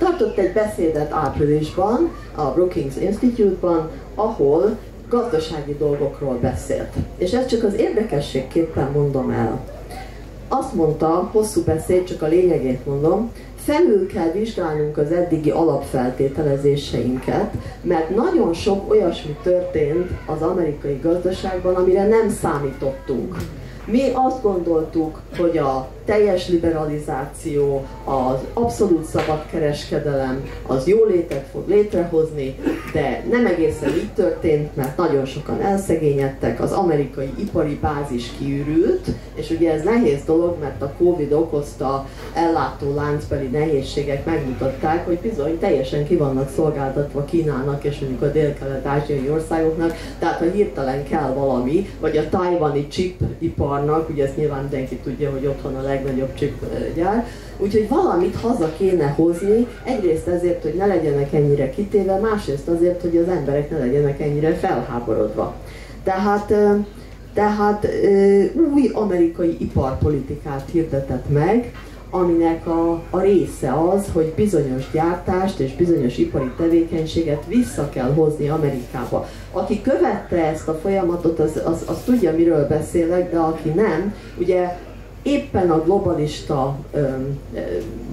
Tartott egy beszédet áprilisban a Brookings Institute-ban, ahol gazdasági dolgokról beszélt. És ezt csak az érdekességképpen mondom el. Azt mondta, hosszú beszéd, csak a lényegét mondom, felül kell vizsgálnunk az eddigi alapfeltételezéseinket, mert nagyon sok olyasmi történt az amerikai gazdaságban, amire nem számítottunk. Mi azt gondoltuk, hogy a teljes liberalizáció, az abszolút szabad kereskedelem, az jólétet fog létrehozni, de nem egészen így történt, mert nagyon sokan elszegényedtek, az amerikai ipari bázis kiürült, és ugye ez nehéz dolog, mert a Covid okozta ellátó láncbeli nehézségek megmutatták, hogy bizony teljesen ki vannak szolgáltatva Kínának és mondjuk a dél-kelet-ázsiai országoknak, tehát ha hirtelen kell valami, vagy a tajvani chipiparnak, ugye ezt nyilván mindenki tudja, hogy otthon a legnagyobb chip gyár, Úgyhogy valamit haza kéne hozni, egyrészt ezért, hogy ne legyenek ennyire kitéve, másrészt azért, hogy az emberek ne legyenek ennyire felháborodva. Tehát, tehát új amerikai iparpolitikát hirdetett meg, aminek a, a része az, hogy bizonyos gyártást és bizonyos ipari tevékenységet vissza kell hozni Amerikába. Aki követte ezt a folyamatot, az, az, az tudja, miről beszélek, de aki nem, ugye éppen a globalista ö,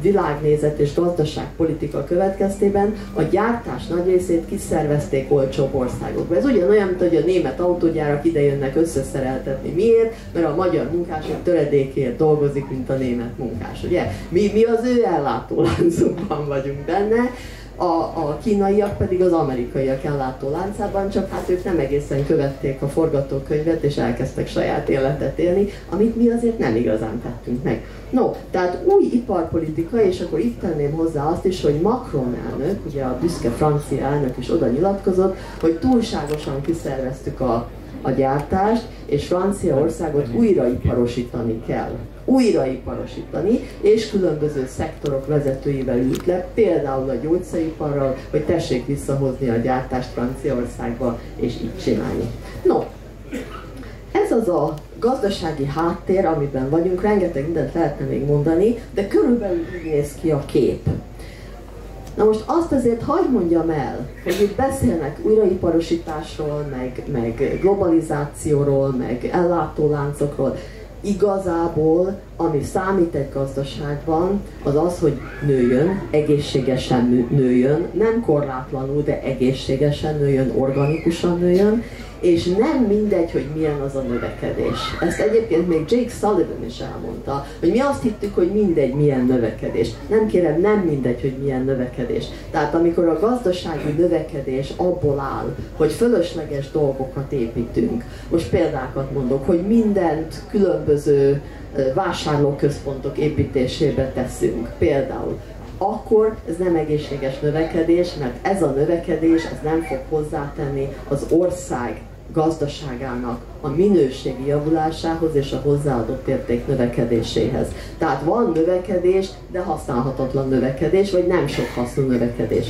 világnézet és gazdaságpolitika következtében a gyártás nagy részét kiszervezték olcsóbb országokba. Ez ugyanolyan, mint hogy a német autógyárak ide jönnek összeszereltetni. Miért? Mert a magyar munkás egy töredékért dolgozik, mint a német munkás. Ugye? Mi, mi az ő ellátóláncokban vagyunk benne, a, a kínaiak pedig az amerikaiak ellátó láncában, csak hát ők nem egészen követték a forgatókönyvet, és elkezdtek saját életet élni, amit mi azért nem igazán tettünk meg. No, tehát új iparpolitika, és akkor itt tenném hozzá azt is, hogy Macron elnök, ugye a büszke francia elnök is oda nyilatkozott, hogy túlságosan kiszerveztük a a gyártást, és Franciaországot újraiparosítani kell. Újraiparosítani, és különböző szektorok vezetőivel ült le, például a gyógyszeriparral, hogy tessék visszahozni a gyártást Franciaországba, és így csinálni. No, ez az a gazdasági háttér, amiben vagyunk, rengeteg mindent lehetne még mondani, de körülbelül így néz ki a kép. Na most azt azért hagyd mondjam el, hogy itt beszélnek újraiparosításról, meg, meg globalizációról, meg ellátóláncokról. Igazából, ami számít egy gazdaságban, az az, hogy nőjön, egészségesen nőjön, nem korlátlanul, de egészségesen nőjön, organikusan nőjön, és nem mindegy, hogy milyen az a növekedés. Ezt egyébként még Jake Sullivan is elmondta, hogy mi azt hittük, hogy mindegy, milyen növekedés. Nem kérem, nem mindegy, hogy milyen növekedés. Tehát amikor a gazdasági növekedés abból áll, hogy fölösleges dolgokat építünk, most példákat mondok, hogy mindent különböző vásárlóközpontok építésébe teszünk. Például akkor ez nem egészséges növekedés, mert ez a növekedés ez nem fog hozzátenni az ország gazdaságának a minőségi javulásához és a hozzáadott érték növekedéséhez. Tehát van növekedés, de használhatatlan növekedés, vagy nem sok hasznú növekedés.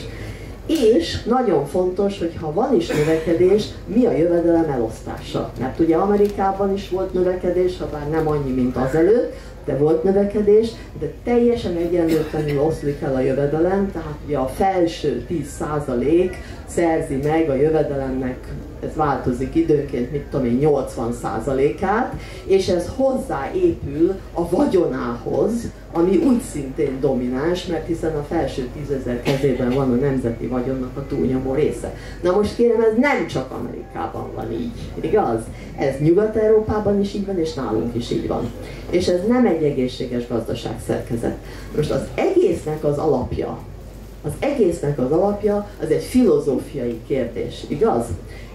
És nagyon fontos, hogy ha van is növekedés, mi a jövedelem elosztása. Mert ugye Amerikában is volt növekedés, ha bár nem annyi, mint azelőtt, de volt növekedés, de teljesen egyenlőtlenül oszlik el a jövedelem, tehát ugye a felső 10% szerzi meg a jövedelemnek ez változik időnként, mit tudom én, 80%-át, és ez hozzáépül a vagyonához, ami úgy szintén domináns, mert hiszen a felső tízezer kezében van a nemzeti vagyonnak a túlnyomó része. Na most kérem, ez nem csak Amerikában van így, igaz? Ez Nyugat-Európában is így van, és nálunk is így van. És ez nem egy egészséges gazdaságszerkezet. Most az egésznek az alapja, az egésznek az alapja az egy filozófiai kérdés, igaz?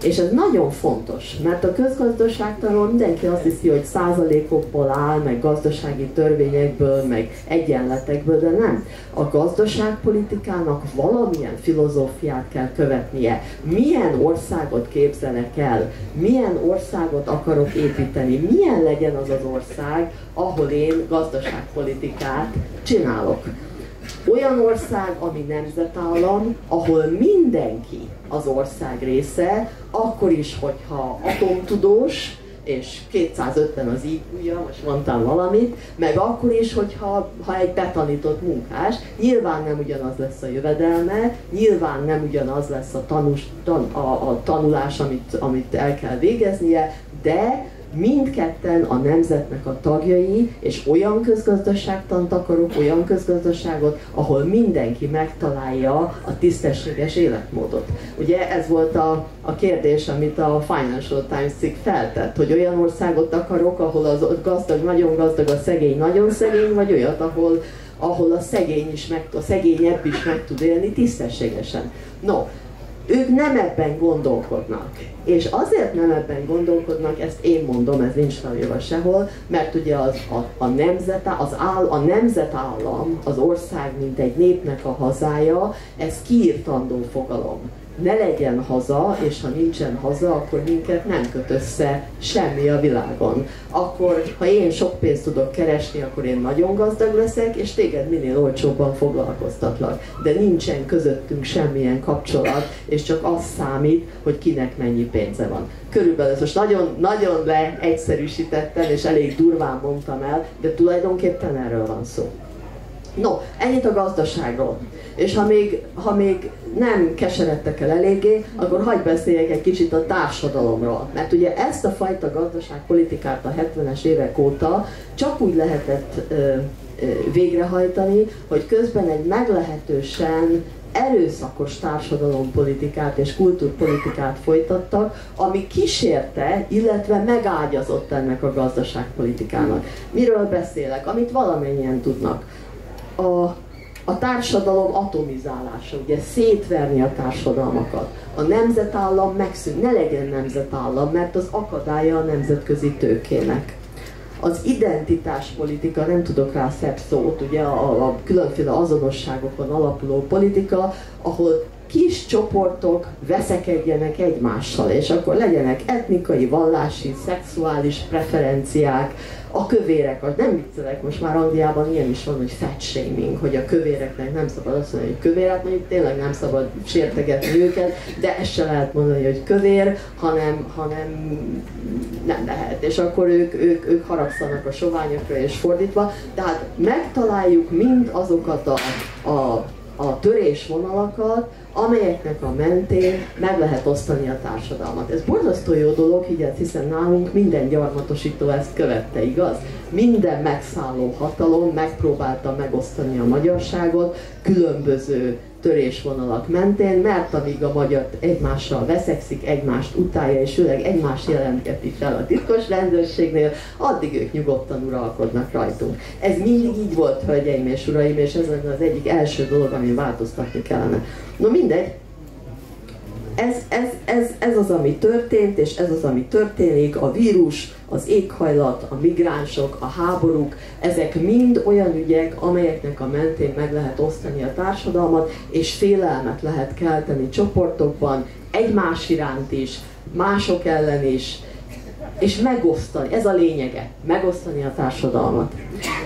És ez nagyon fontos, mert a közgazdaságtanul mindenki azt hiszi, hogy százalékokból áll, meg gazdasági törvényekből, meg egyenletekből, de nem. A gazdaságpolitikának valamilyen filozófiát kell követnie. Milyen országot képzelek el? Milyen országot akarok építeni? Milyen legyen az az ország, ahol én gazdaságpolitikát csinálok? Olyan ország, ami nemzetállam, ahol mindenki az ország része, akkor is, hogyha atomtudós, és 250 az iq most mondtam valamit, meg akkor is, hogyha ha egy betanított munkás, nyilván nem ugyanaz lesz a jövedelme, nyilván nem ugyanaz lesz a, tanús, tan, a, a tanulás, amit, amit el kell végeznie, de mindketten a nemzetnek a tagjai, és olyan közgazdaságtant akarok, olyan közgazdaságot, ahol mindenki megtalálja a tisztességes életmódot. Ugye ez volt a, a kérdés, amit a Financial Times cikk feltett, hogy olyan országot akarok, ahol az gazdag nagyon gazdag, a szegény nagyon szegény, vagy olyat, ahol ahol a szegény is meg, a szegényebb is meg tud élni tisztességesen. No, ők nem ebben gondolkodnak. És azért nem ebben gondolkodnak, ezt én mondom, ez nincs felírva sehol, mert ugye az, a, a, nemzet, az áll, a nemzetállam, az ország, mint egy népnek a hazája, ez kiirtandó fogalom ne legyen haza, és ha nincsen haza, akkor minket nem köt össze semmi a világon. Akkor, ha én sok pénzt tudok keresni, akkor én nagyon gazdag leszek, és téged minél olcsóbban foglalkoztatlak. De nincsen közöttünk semmilyen kapcsolat, és csak az számít, hogy kinek mennyi pénze van. Körülbelül ezt most nagyon, nagyon leegyszerűsítettem, és elég durván mondtam el, de tulajdonképpen erről van szó. No, ennyit a gazdaságról. És ha még, ha még nem keseredtek el eléggé, akkor hagyj beszéljek egy kicsit a társadalomról. Mert ugye ezt a fajta gazdaságpolitikát a 70-es évek óta csak úgy lehetett ö, végrehajtani, hogy közben egy meglehetősen erőszakos társadalompolitikát és kultúrpolitikát folytattak, ami kísérte, illetve megágyazott ennek a gazdaságpolitikának. Miről beszélek? Amit valamennyien tudnak. A a társadalom atomizálása, ugye szétverni a társadalmakat. A nemzetállam megszűnt, ne legyen nemzetállam, mert az akadálya a nemzetközi tőkének. Az identitáspolitika, nem tudok rá szebb szót, ugye a, a különféle azonosságokon alapuló politika, ahol kis csoportok veszekedjenek egymással, és akkor legyenek etnikai, vallási, szexuális preferenciák, a kövérek, az nem viccelek, most már Angliában ilyen is van, hogy fat shaming, hogy a kövéreknek nem szabad azt mondani, hogy kövér, hát mondjuk tényleg nem szabad sértegetni őket, de ezt se lehet mondani, hogy kövér, hanem, hanem nem lehet. És akkor ők, ők, ők haragszanak a soványokra és fordítva. Tehát megtaláljuk mind azokat a, a, a törésvonalakat, amelyeknek a mentén meg lehet osztani a társadalmat. Ez borzasztó jó dolog, higyet, hiszen nálunk minden gyarmatosító ezt követte, igaz? Minden megszálló hatalom megpróbálta megosztani a magyarságot különböző törésvonalak mentén, mert amíg a magyar egymással veszekszik, egymást utálja, és főleg egymást jelentgeti fel a titkos rendőrségnél, addig ők nyugodtan uralkodnak rajtunk. Ez mindig így volt, hölgyeim és uraim, és ez az egyik első dolog, ami változtatni kellene. No mindegy, ez, ez, ez, ez az, ami történt, és ez az, ami történik, a vírus, az éghajlat, a migránsok, a háborúk, ezek mind olyan ügyek, amelyeknek a mentén meg lehet osztani a társadalmat, és félelmet lehet kelteni csoportokban, egymás iránt is, mások ellen is, és megosztani, ez a lényege, megosztani a társadalmat.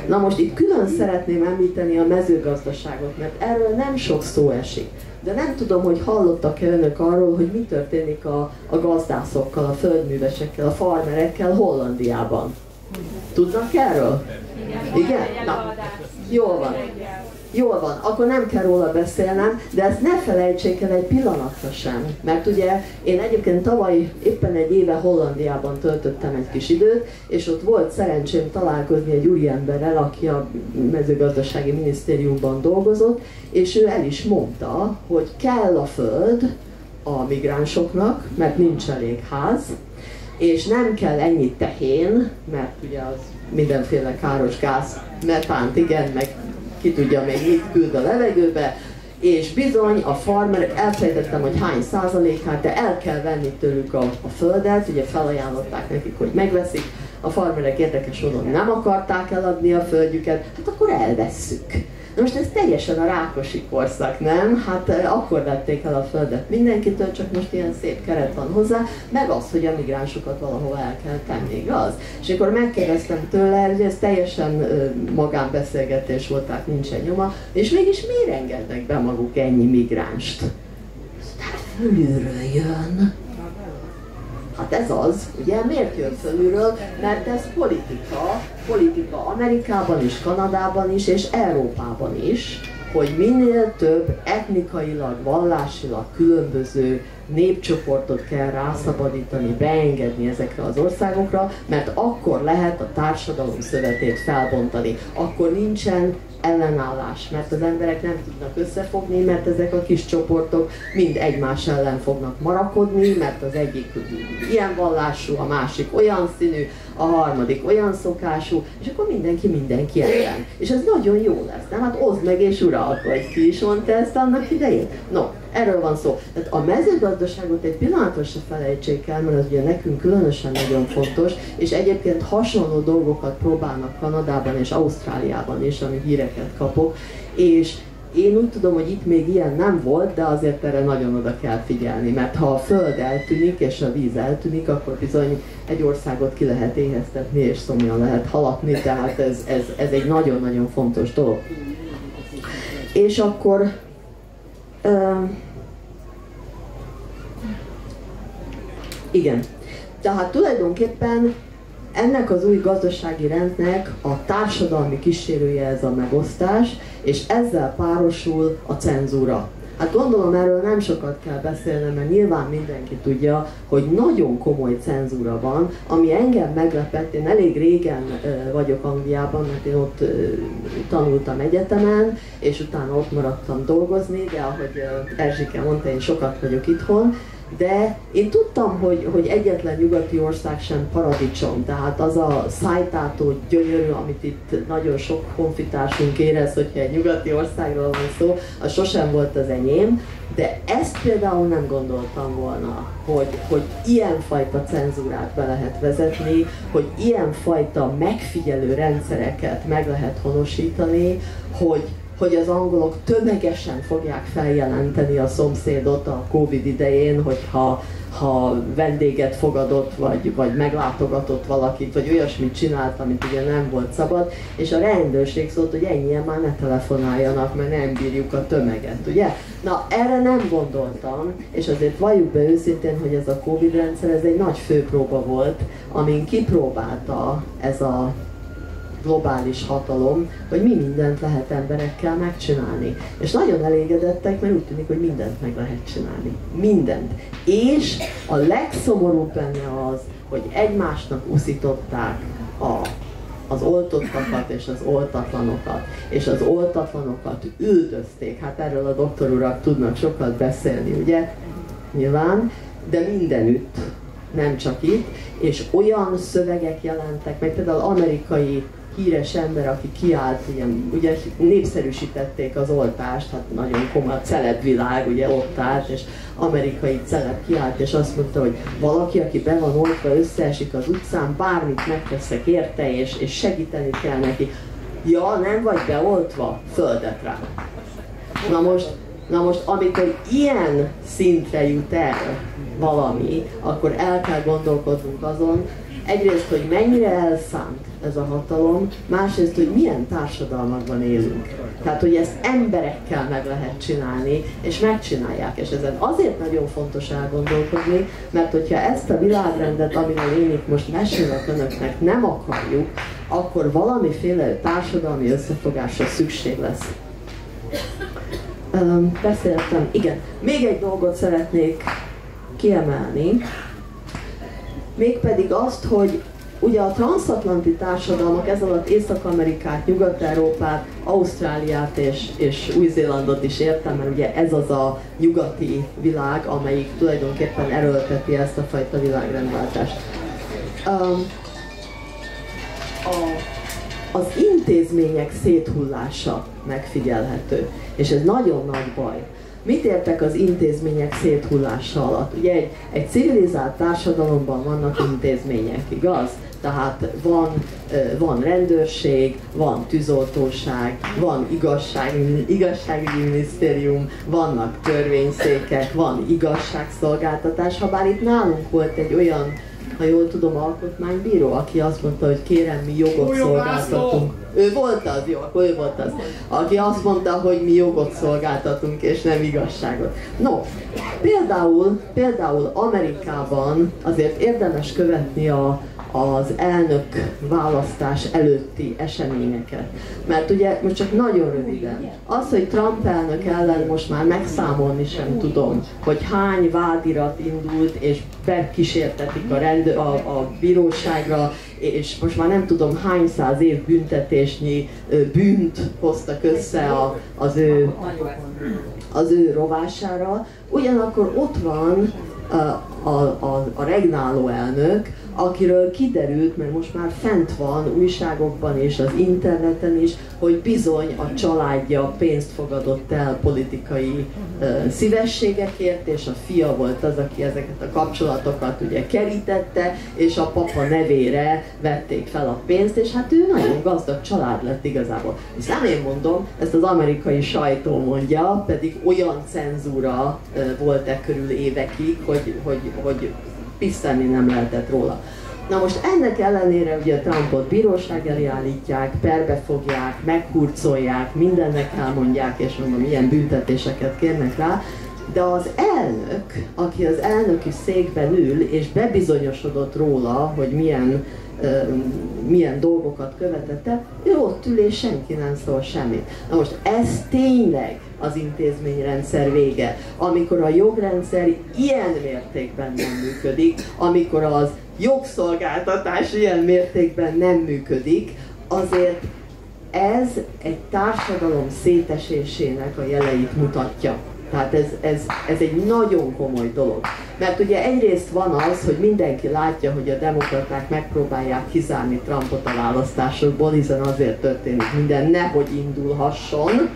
Na most itt külön szeretném említeni a mezőgazdaságot, mert erről nem sok szó esik. De nem tudom, hogy hallottak-e önök arról, hogy mi történik a, a gazdászokkal, a földművesekkel, a farmerekkel Hollandiában. Tudnak erről? Igen? Na, jól van. Jól van, akkor nem kell róla beszélnem, de ezt ne felejtsék el egy pillanatra sem. Mert ugye én egyébként tavaly éppen egy éve Hollandiában töltöttem egy kis időt, és ott volt szerencsém találkozni egy úri emberrel, aki a mezőgazdasági minisztériumban dolgozott, és ő el is mondta, hogy kell a föld a migránsoknak, mert nincs elég ház, és nem kell ennyi tehén, mert ugye az mindenféle káros gáz, metánt igen, meg ki tudja még mit küld a levegőbe, és bizony a farmerek, elfelejtettem, hogy hány százalékát, de el kell venni tőlük a, a földet, ugye felajánlották nekik, hogy megveszik, a farmerek érdekes módon nem akarták eladni a földjüket, hát akkor elvesszük. Most ez teljesen a rákosi korszak, nem? Hát eh, akkor vették el a földet mindenkitől, csak most ilyen szép keret van hozzá, meg az, hogy a migránsokat valahova el kell tenni, igaz? És akkor megkérdeztem tőle, hogy ez teljesen eh, magánbeszélgetés volt, tehát nincsen nyoma, és mégis miért engednek be maguk ennyi migránst? Tehát fölülről jön. Hát ez az, ugye miért jön fölülről? Mert ez politika, politika Amerikában is, Kanadában is, és Európában is, hogy minél több etnikailag, vallásilag különböző népcsoportot kell rászabadítani, beengedni ezekre az országokra, mert akkor lehet a társadalom szövetét felbontani. Akkor nincsen ellenállás, mert az emberek nem tudnak összefogni, mert ezek a kis csoportok mind egymás ellen fognak marakodni, mert az egyik ilyen vallású, a másik olyan színű, a harmadik olyan szokású, és akkor mindenki mindenki ellen. És ez nagyon jó lesz, nem? Hát oszd meg és uralkodj, ki is mondta ezt annak idején? No, erről van szó. Tehát a mezőgazdaságot egy pillanatra se felejtsék el, mert az ugye nekünk különösen nagyon fontos, és egyébként hasonló dolgokat próbálnak Kanadában és Ausztráliában is, ami híreket kapok, és én úgy tudom, hogy itt még ilyen nem volt, de azért erre nagyon oda kell figyelni, mert ha a föld eltűnik és a víz eltűnik, akkor bizony egy országot ki lehet éheztetni és szomjan lehet halatni, tehát ez, ez, ez egy nagyon-nagyon fontos dolog. És akkor igen, tehát tulajdonképpen ennek az új gazdasági rendnek a társadalmi kísérője ez a megosztás, és ezzel párosul a cenzúra. Hát gondolom erről nem sokat kell beszélnem, mert nyilván mindenki tudja, hogy nagyon komoly cenzúra van, ami engem meglepett. Én elég régen vagyok Angliában, mert én ott tanultam egyetemen, és utána ott maradtam dolgozni, de ahogy Erzsike mondta, én sokat vagyok itthon, de én tudtam, hogy, hogy egyetlen nyugati ország sem paradicsom, tehát az a szájtátó gyönyörű, amit itt nagyon sok honfitársunk érez, hogyha egy nyugati országról van szó, az sosem volt az enyém, de ezt például nem gondoltam volna, hogy, hogy ilyenfajta cenzúrát be lehet vezetni, hogy ilyenfajta megfigyelő rendszereket meg lehet honosítani, hogy, hogy az angolok tömegesen fogják feljelenteni a szomszédot a Covid idején, hogyha ha vendéget fogadott, vagy, vagy meglátogatott valakit, vagy olyasmit csinált, amit ugye nem volt szabad, és a rendőrség szólt, hogy ennyien már ne telefonáljanak, mert nem bírjuk a tömeget, ugye? Na, erre nem gondoltam, és azért valljuk be őszintén, hogy ez a Covid rendszer, ez egy nagy főpróba volt, amin kipróbálta ez a globális hatalom, hogy mi mindent lehet emberekkel megcsinálni. És nagyon elégedettek, mert úgy tűnik, hogy mindent meg lehet csinálni. Mindent. És a legszomorúbb benne az, hogy egymásnak uszították a az oltottakat és az oltatlanokat, és az oltatlanokat üldözték. Hát erről a doktor urak tudnak sokat beszélni, ugye? Nyilván, de mindenütt, nem csak itt, és olyan szövegek jelentek meg, például amerikai híres ember, aki kiállt, ilyen, ugye népszerűsítették az oltást, hát nagyon komoly celebvilág, ugye ott állt, és amerikai celeb kiállt, és azt mondta, hogy valaki, aki be van oltva, összeesik az utcán, bármit megteszek érte, és, és segíteni kell neki. Ja, nem vagy beoltva? Földet rá. Na most, na most, amikor ilyen szintre jut el valami, akkor el kell gondolkodnunk azon, egyrészt, hogy mennyire elszánt ez a hatalom, másrészt, hogy milyen társadalmakban élünk. Tehát, hogy ezt emberekkel meg lehet csinálni, és megcsinálják. És ezen azért nagyon fontos elgondolkodni, mert hogyha ezt a világrendet, amiről én itt most mesélek önöknek, nem akarjuk, akkor valamiféle társadalmi összefogásra szükség lesz. Um, beszéltem, igen. Még egy dolgot szeretnék kiemelni, mégpedig azt, hogy Ugye a transatlanti társadalmak ez alatt Észak-Amerikát, Nyugat-Európát, Ausztráliát és, és Új-Zélandot is értem, mert ugye ez az a nyugati világ, amelyik tulajdonképpen erőlteti ezt a fajta világrendváltást. Um, a, az intézmények széthullása megfigyelhető, és ez nagyon nagy baj. Mit értek az intézmények széthullása alatt? Ugye egy, egy civilizált társadalomban vannak intézmények, igaz? Tehát van, van rendőrség, van tűzoltóság, van igazság, igazságügyi minisztérium, vannak törvényszékek, van igazságszolgáltatás, ha bár itt nálunk volt egy olyan ha jól tudom, alkotmánybíró, aki azt mondta, hogy kérem, mi jogot szolgáltatunk. Ő volt az, jó, akkor ő volt az. Aki azt mondta, hogy mi jogot szolgáltatunk, és nem igazságot. No, például, például Amerikában azért érdemes követni a, az elnök választás előtti eseményeket. Mert ugye most csak nagyon röviden, az, hogy Trump elnök ellen most már megszámolni sem tudom, hogy hány vádirat indult és bekísértetik a, rendő, a, a bíróságra, és most már nem tudom hány száz év büntetésnyi bűnt hoztak össze a, az, ő, az ő rovására. Ugyanakkor ott van a, a, a, a regnáló elnök, akiről kiderült, mert most már fent van újságokban és az interneten is, hogy bizony a családja pénzt fogadott el politikai uh, szívességekért, és a fia volt az, aki ezeket a kapcsolatokat ugye kerítette, és a papa nevére vették fel a pénzt, és hát ő nagyon gazdag család lett igazából. És nem én mondom, ezt az amerikai sajtó mondja, pedig olyan cenzúra uh, volt e körül évekig, hogy, hogy, hogy pisztelni nem lehetett róla. Na most ennek ellenére ugye Trumpot bíróság elé állítják, perbe fogják, meghurcolják, mindennek elmondják, és mondom, ilyen büntetéseket kérnek rá, de az elnök, aki az elnöki székben ül, és bebizonyosodott róla, hogy milyen, uh, milyen dolgokat követette, ő ott ül, és senki nem szól semmit. Na most ez tényleg az intézményrendszer vége, amikor a jogrendszer ilyen mértékben nem működik, amikor az jogszolgáltatás ilyen mértékben nem működik, azért ez egy társadalom szétesésének a jeleit mutatja. Tehát ez, ez, ez egy nagyon komoly dolog. Mert ugye egyrészt van az, hogy mindenki látja, hogy a demokraták megpróbálják kizárni Trumpot a választásokból, hiszen azért történik minden, nehogy indulhasson,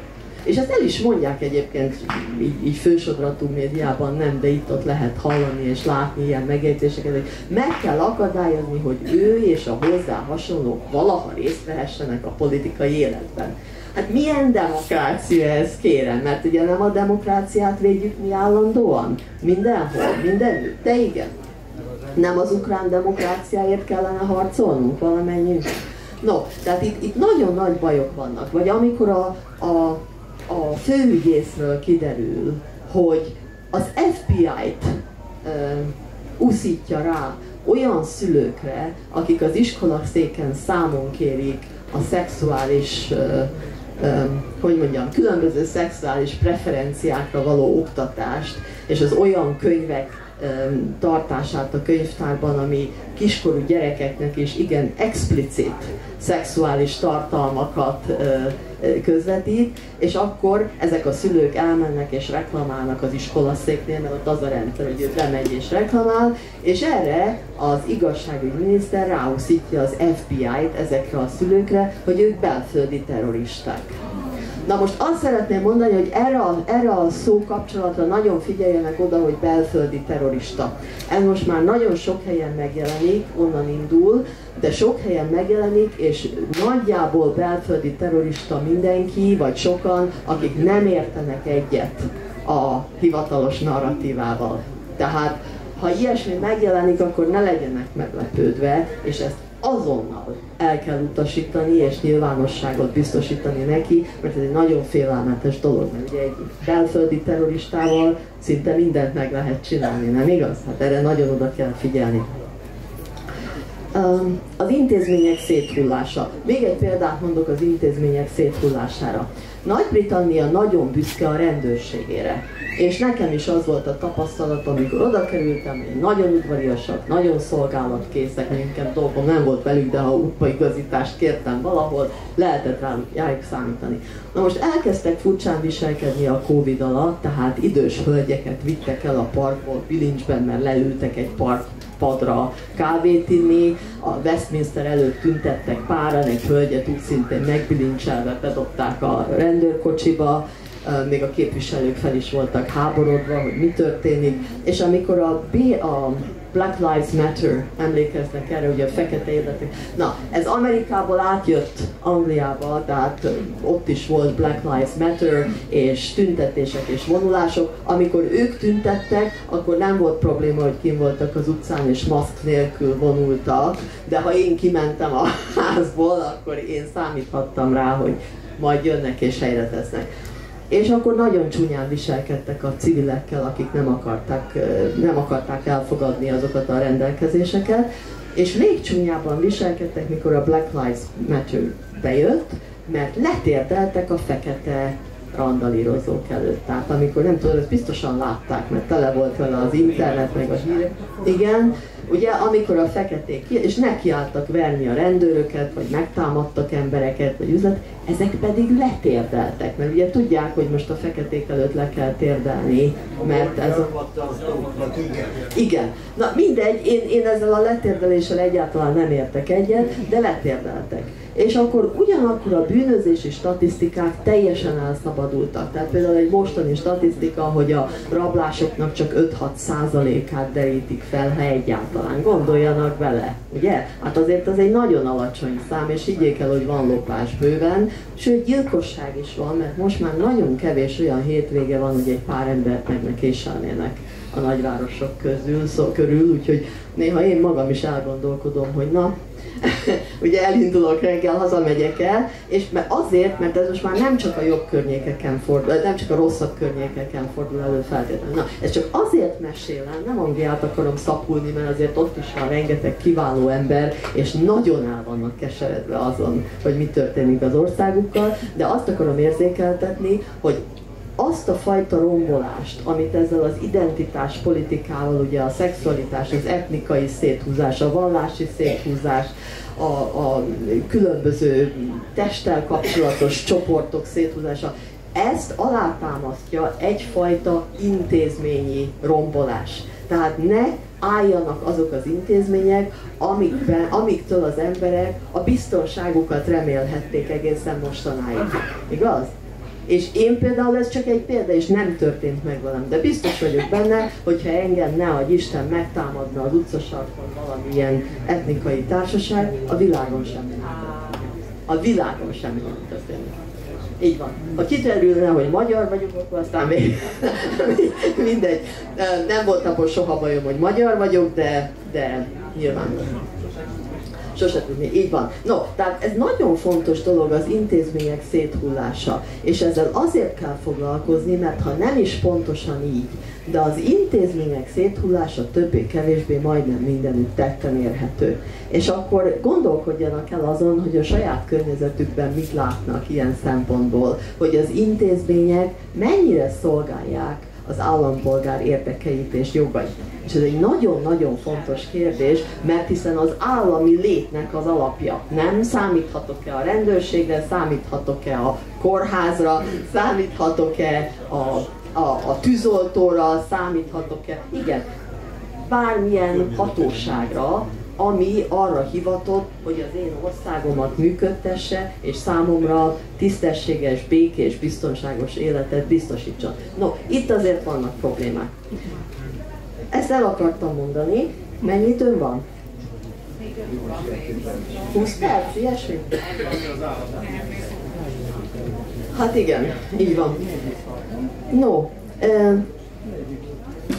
és ezt el is mondják egyébként így, így fősodratú médiában, nem, de itt-ott lehet hallani és látni ilyen megjegyzéseket, hogy meg kell akadályozni, hogy ő és a hozzá hasonlók valaha részt vehessenek a politikai életben. Hát milyen demokrácia ez, kérem? Mert ugye nem a demokráciát védjük mi állandóan? Mindenhol, mindenütt. De igen. Nem az ukrán demokráciáért kellene harcolnunk valamennyit? No, tehát itt, itt nagyon nagy bajok vannak. Vagy amikor a, a a főügyészről kiderül, hogy az FBI-t uszítja rá olyan szülőkre, akik az iskolaszéken számon kérik a szexuális, uh, um, hogy mondjam, különböző szexuális preferenciákra való oktatást, és az olyan könyvek tartását a könyvtárban, ami kiskorú gyerekeknek is igen explicit szexuális tartalmakat közvetít, és akkor ezek a szülők elmennek és reklamálnak az iskolaszéknél, mert ott az a rendszer, hogy ő bemegy és reklamál, és erre az igazságügyi miniszter ráuszítja az FBI-t ezekre a szülőkre, hogy ők belföldi terroristák. Na most azt szeretném mondani, hogy erre a, erre a szó kapcsolatra nagyon figyeljenek oda, hogy belföldi terrorista. Ez most már nagyon sok helyen megjelenik, onnan indul, de sok helyen megjelenik, és nagyjából belföldi terrorista mindenki, vagy sokan, akik nem értenek egyet a hivatalos narratívával. Tehát, ha ilyesmi megjelenik, akkor ne legyenek meglepődve, és ezt azonnal el kell utasítani és nyilvánosságot biztosítani neki, mert ez egy nagyon félelmetes dolog, mert ugye egy belföldi terroristával szinte mindent meg lehet csinálni, nem igaz? Hát erre nagyon oda kell figyelni. Az intézmények széthullása. Még egy példát mondok az intézmények széthullására. Nagy-Britannia nagyon büszke a rendőrségére. És nekem is az volt a tapasztalat, amikor oda kerültem, hogy nagyon udvariasak, nagyon szolgálatkészek, nekem dolgom nem volt velük, de ha útbaigazítást kértem valahol, lehetett rájuk számítani. Na most elkezdtek furcsán viselkedni a Covid alatt, tehát idős hölgyeket vittek el a parkból bilincsben, mert leültek egy park padra kávét inni, a Westminster előtt tüntettek páran, egy hölgyet úgy szintén megbilincselve bedobták a rendőrkocsiba, még a képviselők fel is voltak háborodva, hogy mi történik, és amikor a, B, a Black Lives Matter, emlékeznek erre, ugye a fekete életek. Na, ez Amerikából átjött Angliába, tehát ott is volt Black Lives Matter, és tüntetések és vonulások. Amikor ők tüntettek, akkor nem volt probléma, hogy kim voltak az utcán és maszk nélkül vonultak, de ha én kimentem a házból, akkor én számíthattam rá, hogy majd jönnek és helyre tesznek és akkor nagyon csúnyán viselkedtek a civilekkel, akik nem akarták, nem akarták elfogadni azokat a rendelkezéseket. És még csúnyában viselkedtek, mikor a Black Lives Matter bejött, mert letérdeltek a fekete randalírozók előtt. Tehát amikor nem tudom, ezt biztosan látták, mert tele volt vele az internet, meg a hírek. Igen, ugye amikor a feketék ki, és nekiálltak verni a rendőröket, vagy megtámadtak embereket, vagy üzlet, ezek pedig letérdeltek, mert ugye tudják, hogy most a feketék előtt le kell térdelni, mert ez a... Igen. Na mindegy, én, én ezzel a letérdeléssel egyáltalán nem értek egyet, de letérdeltek és akkor ugyanakkor a bűnözési statisztikák teljesen elszabadultak. Tehát például egy mostani statisztika, hogy a rablásoknak csak 5-6 százalékát derítik fel, ha egyáltalán. Gondoljanak vele, ugye? Hát azért az egy nagyon alacsony szám, és higgyék el, hogy van lopás bőven, sőt gyilkosság is van, mert most már nagyon kevés olyan hétvége van, hogy egy pár embert meg ne késelnének a nagyvárosok közül, szó, körül, úgyhogy néha én magam is elgondolkodom, hogy na, ugye elindulok reggel, hazamegyek el, és mert azért, mert ez most már nem csak a jobb környékeken fordul, nem csak a rosszabb környékeken fordul elő feltétlenül. Na, ez csak azért mesélem, nem Angliát akarom szapulni, mert azért ott is van rengeteg kiváló ember, és nagyon el vannak keseredve azon, hogy mi történik az országukkal, de azt akarom érzékeltetni, hogy azt a fajta rombolást, amit ezzel az identitás politikával, ugye a szexualitás, az etnikai széthúzás, a vallási széthúzás, a, a különböző testtel kapcsolatos csoportok széthúzása, ezt alátámasztja egyfajta intézményi rombolás. Tehát ne álljanak azok az intézmények, amikben, amiktől az emberek a biztonságukat remélhették egészen mostanáig. Igaz? És én például ez csak egy példa, és nem történt meg velem, de biztos vagyok benne, hogyha engem ne adj Isten megtámadna az utcasarkon valamilyen etnikai társaság, a világon semmi nem A világon semmi nem történik. Így van. Ha kiterülne, hogy magyar vagyok, akkor aztán még mindegy. Nem volt abból soha bajom, hogy magyar vagyok, de, de nyilván sose tudni, így van. No, tehát ez nagyon fontos dolog az intézmények széthullása, és ezzel azért kell foglalkozni, mert ha nem is pontosan így, de az intézmények széthullása többé-kevésbé majdnem mindenütt tetten érhető. És akkor gondolkodjanak el azon, hogy a saját környezetükben mit látnak ilyen szempontból, hogy az intézmények mennyire szolgálják az állampolgár érdekeit és jogait. És ez egy nagyon-nagyon fontos kérdés, mert hiszen az állami létnek az alapja. Nem számíthatok-e a rendőrségre, számíthatok-e a kórházra, számíthatok-e a, a, a tűzoltóra, számíthatok-e, igen, bármilyen hatóságra, ami arra hivatott, hogy az én országomat működtesse, és számomra tisztességes, békés, biztonságos életet biztosítson. No, itt azért vannak problémák. Ezt el akartam mondani. Mennyi időm van? 20 perc, ilyesmi? Hát igen, így van. No,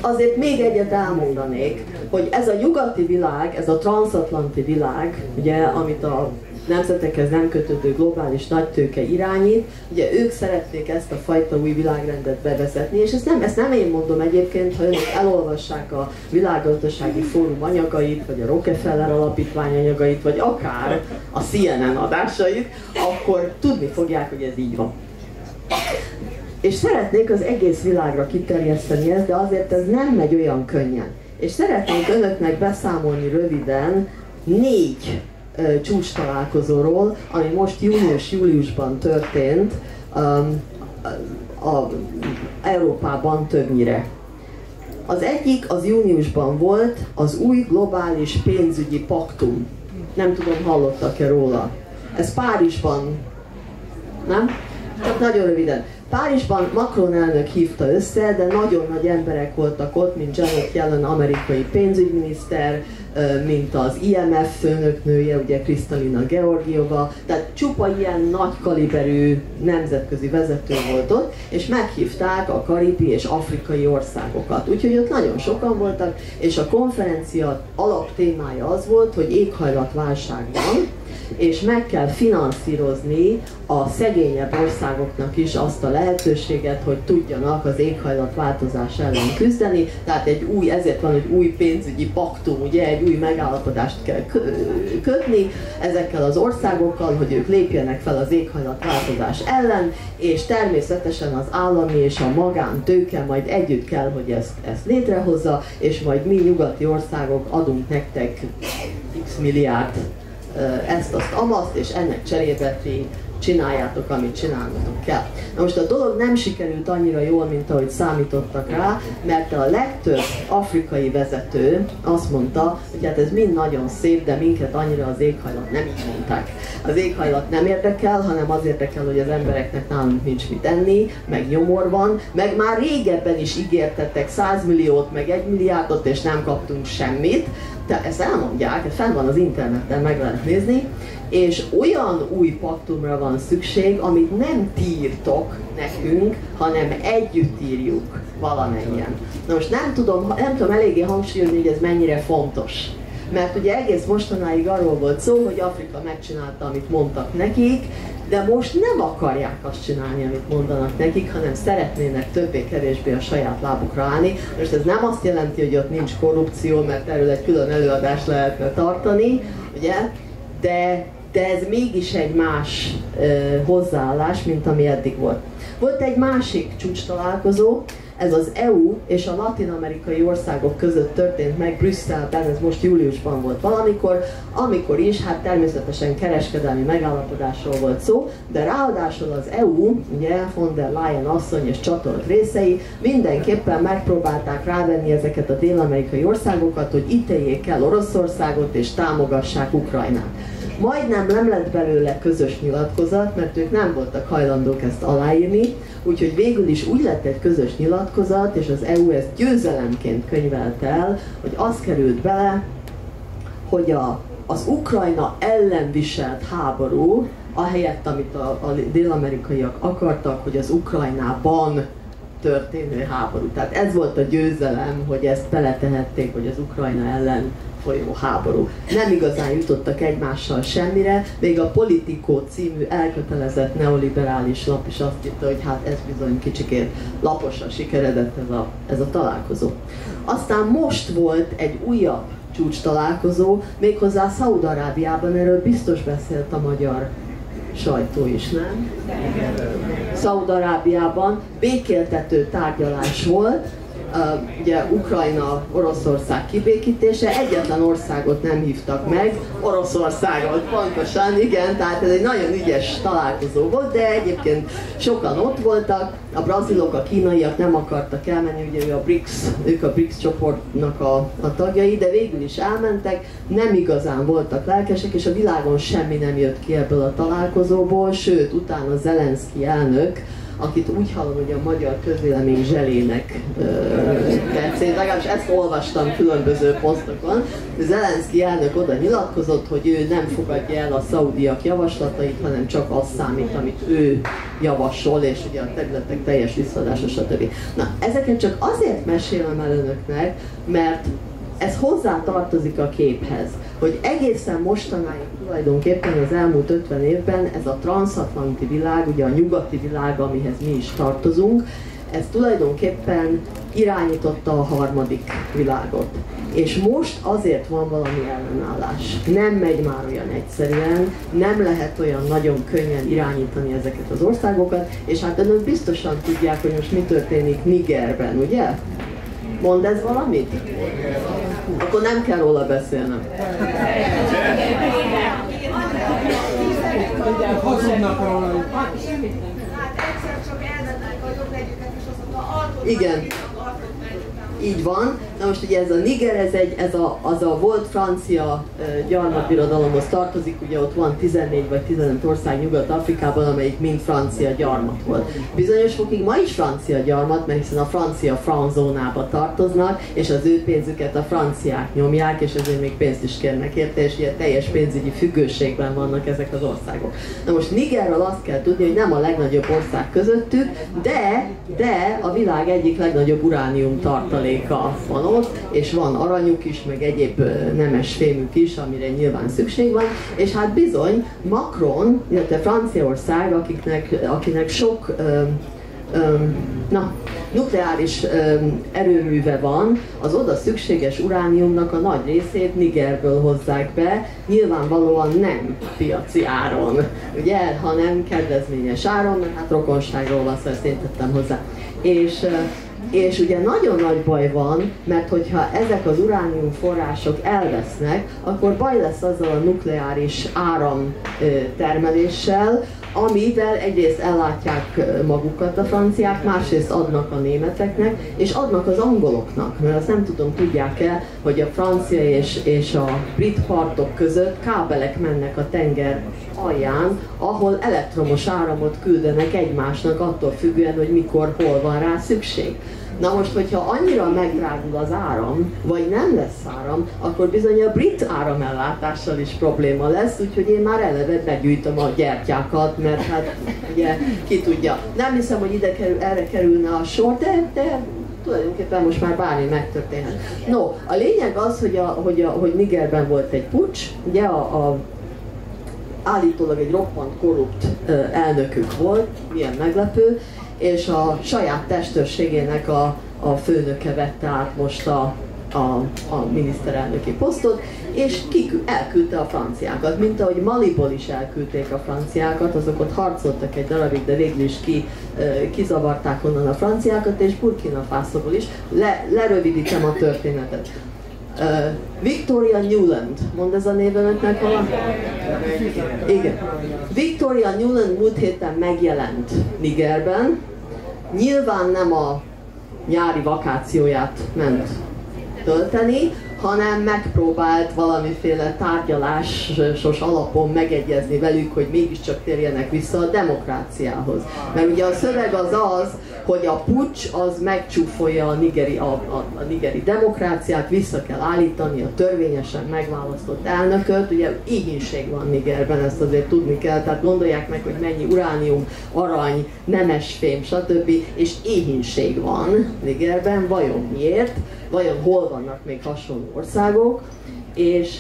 azért még egyet elmondanék, hogy ez a nyugati világ, ez a transatlanti világ, ugye, amit a nemzetekhez nem kötődő globális nagytőke irányít, ugye ők szeretnék ezt a fajta új világrendet bevezetni, és ezt nem, ezt nem én mondom egyébként, ha önök elolvassák a világgazdasági fórum anyagait, vagy a Rockefeller alapítvány anyagait, vagy akár a CNN adásait, akkor tudni fogják, hogy ez így van. És szeretnék az egész világra kiterjeszteni ezt, de azért ez nem megy olyan könnyen. És szeretnék önöknek beszámolni röviden négy uh, csúcs találkozóról, ami most június-júliusban történt um, a, a, Európában többnyire. Az egyik az júniusban volt az új globális pénzügyi paktum. Nem tudom, hallottak-e róla. Ez Párizsban, nem? Csak nagyon röviden. Párizsban Macron elnök hívta össze, de nagyon nagy emberek voltak ott, mint Janet Yellen, amerikai pénzügyminiszter, mint az IMF főnöknője, ugye Kristalina Georgiova, tehát csupa ilyen nagy kaliberű nemzetközi vezető volt ott, és meghívták a karibi és afrikai országokat. Úgyhogy ott nagyon sokan voltak, és a konferencia alaptémája az volt, hogy éghajlatválság van, és meg kell finanszírozni a szegényebb országoknak is azt a lehetőséget, hogy tudjanak az éghajlatváltozás ellen küzdeni. Tehát egy új, ezért van egy új pénzügyi paktum, ugye egy új megállapodást kell kötni ezekkel az országokkal, hogy ők lépjenek fel az éghajlatváltozás ellen, és természetesen az állami és a magántőke majd együtt kell, hogy ezt, ezt létrehozza, és majd mi nyugati országok adunk nektek x milliárd ezt, azt, amaszt, és ennek cserébe ti csináljátok, amit csinálnotok kell. Na most a dolog nem sikerült annyira jól, mint ahogy számítottak rá, mert a legtöbb afrikai vezető azt mondta, hogy hát ez mind nagyon szép, de minket annyira az éghajlat nem így mondták. Az éghajlat nem érdekel, hanem az érdekel, hogy az embereknek nálunk nincs mit enni, meg nyomor van, meg már régebben is ígértettek 100 milliót, meg 1 milliárdot, és nem kaptunk semmit. Tehát ezt elmondják, fenn van az interneten, meg lehet nézni, és olyan új paktumra van szükség, amit nem tírtok nekünk, hanem együtt írjuk valamennyien. Na most nem tudom, nem tudom eléggé hangsúlyozni, hogy ez mennyire fontos. Mert ugye egész mostanáig arról volt szó, hogy Afrika megcsinálta, amit mondtak nekik, de most nem akarják azt csinálni, amit mondanak nekik, hanem szeretnének többé-kevésbé a saját lábukra állni. Most ez nem azt jelenti, hogy ott nincs korrupció, mert erről egy külön előadást lehetne tartani, ugye? De de ez mégis egy más ö, hozzáállás, mint ami eddig volt. Volt egy másik csúcs találkozó, ez az EU és a latin-amerikai országok között történt meg Brüsszelben, ez most júliusban volt valamikor, amikor is, hát természetesen kereskedelmi megállapodásról volt szó, de ráadásul az EU, ugye von der Leyen asszony és csatolt részei mindenképpen megpróbálták rávenni ezeket a dél-amerikai országokat, hogy ítéljék el Oroszországot és támogassák Ukrajnát. Majdnem nem lett belőle közös nyilatkozat, mert ők nem voltak hajlandók ezt aláírni, úgyhogy végül is úgy lett egy közös nyilatkozat, és az EU ezt győzelemként könyvelt el, hogy az került bele, hogy a, az Ukrajna ellen viselt háború, ahelyett, amit a, a dél-amerikaiak akartak, hogy az Ukrajnában történő háború. Tehát ez volt a győzelem, hogy ezt beletehették, hogy az Ukrajna ellen folyó háború. Nem igazán jutottak egymással semmire, még a Politico című elkötelezett neoliberális lap is azt írta, hogy hát ez bizony kicsikét laposan sikeredett ez a, ez a találkozó. Aztán most volt egy újabb csúcs találkozó, méghozzá Szaúd-Arábiában, erről biztos beszélt a magyar sajtó is, nem? Szaúd-Arábiában békéltető tárgyalás volt, ugye Ukrajna, Oroszország kibékítése, egyetlen országot nem hívtak meg, Oroszországot pontosan, igen, tehát ez egy nagyon ügyes találkozó volt, de egyébként sokan ott voltak, a brazilok, a kínaiak nem akartak elmenni, ugye a BRICS, ők a BRICS csoportnak a, a tagjai, de végül is elmentek, nem igazán voltak lelkesek, és a világon semmi nem jött ki ebből a találkozóból, sőt, utána Zelenszky elnök, akit úgy hallom, hogy a magyar közvélemény zselének tetszett, legalábbis ezt olvastam különböző posztokon. Zelenszky elnök oda nyilatkozott, hogy ő nem fogadja el a szaudiak javaslatait, hanem csak az számít, amit ő javasol, és ugye a területek teljes visszaadása, stb. Na, ezeket csak azért mesélem el önöknek, mert ez hozzá tartozik a képhez, hogy egészen mostanáig tulajdonképpen az elmúlt 50 évben ez a transatlanti világ, ugye a nyugati világ, amihez mi is tartozunk, ez tulajdonképpen irányította a harmadik világot. És most azért van valami ellenállás. Nem megy már olyan egyszerűen, nem lehet olyan nagyon könnyen irányítani ezeket az országokat, és hát önök biztosan tudják, hogy most mi történik Nigerben, ugye? Mond ez valamit? Akkor nem kell róla beszélnem. Igen. Így van. Na most ugye ez a Niger, ez, egy, ez a, az a volt francia gyarmatbirodalomhoz tartozik, ugye ott van 14 vagy 15 ország Nyugat-Afrikában, amelyik mind francia gyarmat volt. Bizonyos fokig ma is francia gyarmat, mert hiszen a francia franzónába tartoznak, és az ő pénzüket a franciák nyomják, és ezért még pénzt is kérnek érte, és ugye teljes pénzügyi függőségben vannak ezek az országok. Na most Nigerről azt kell tudni, hogy nem a legnagyobb ország közöttük, de, de a világ egyik legnagyobb uránium tartalék százaléka van ott, és van aranyuk is, meg egyéb nemes fémük is, amire nyilván szükség van, és hát bizony Macron, illetve Franciaország, akiknek, akinek sok na, nukleáris erőműve van, az oda szükséges urániumnak a nagy részét Nigerből hozzák be, nyilvánvalóan nem piaci áron, ugye, hanem kedvezményes áron, mert hát rokonságról van szó, ezt hozzá. És és ugye nagyon nagy baj van, mert hogyha ezek az uránium források elvesznek, akkor baj lesz azzal a nukleáris áram termeléssel, amivel egyrészt ellátják magukat a franciák, másrészt adnak a németeknek, és adnak az angoloknak, mert azt nem tudom, tudják-e, hogy a francia és, és a brit partok között kábelek mennek a tenger alján, ahol elektromos áramot küldenek egymásnak attól függően, hogy mikor, hol van rá szükség. Na most, hogyha annyira megdrágul az áram, vagy nem lesz áram, akkor bizony a brit áramellátással is probléma lesz, úgyhogy én már eleve begyűjtöm a gyertyákat, mert hát ugye ki tudja. Nem hiszem, hogy ide kerül, erre kerülne a sor, de, de tulajdonképpen most már bármi megtörténhet. No, a lényeg az, hogy, a, hogy, a, hogy Nigerben volt egy pucs, ugye a, a állítólag egy roppant korrupt elnökük volt, milyen meglepő, és a saját testőrségének a, a főnöke vette át most a, a, a miniszterelnöki posztot, és kikü, elküldte a franciákat, mint ahogy Maliból is elküldték a franciákat, azok ott harcoltak egy darabig, de végül is ki, kizavarták onnan a franciákat, és Burkina Faso-ból is. Le, lerövidítem a történetet. Victoria Newland, mond ez a név önöknek valami? Igen. Victoria Newland múlt héten megjelent Nigerben, nyilván nem a nyári vakációját ment tölteni, hanem megpróbált valamiféle tárgyalásos alapon megegyezni velük, hogy mégiscsak térjenek vissza a demokráciához. Mert ugye a szöveg az az, hogy a pucs az megcsúfolja a nigeri, a, a, a nigeri demokráciát, vissza kell állítani a törvényesen megválasztott elnököt. Ugye éhínség van Nigerben, ezt azért tudni kell, tehát gondolják meg, hogy mennyi uránium, arany, nemesfém, stb. és éhínség van Nigerben, vajon miért? Vajon hol vannak még hasonló országok? És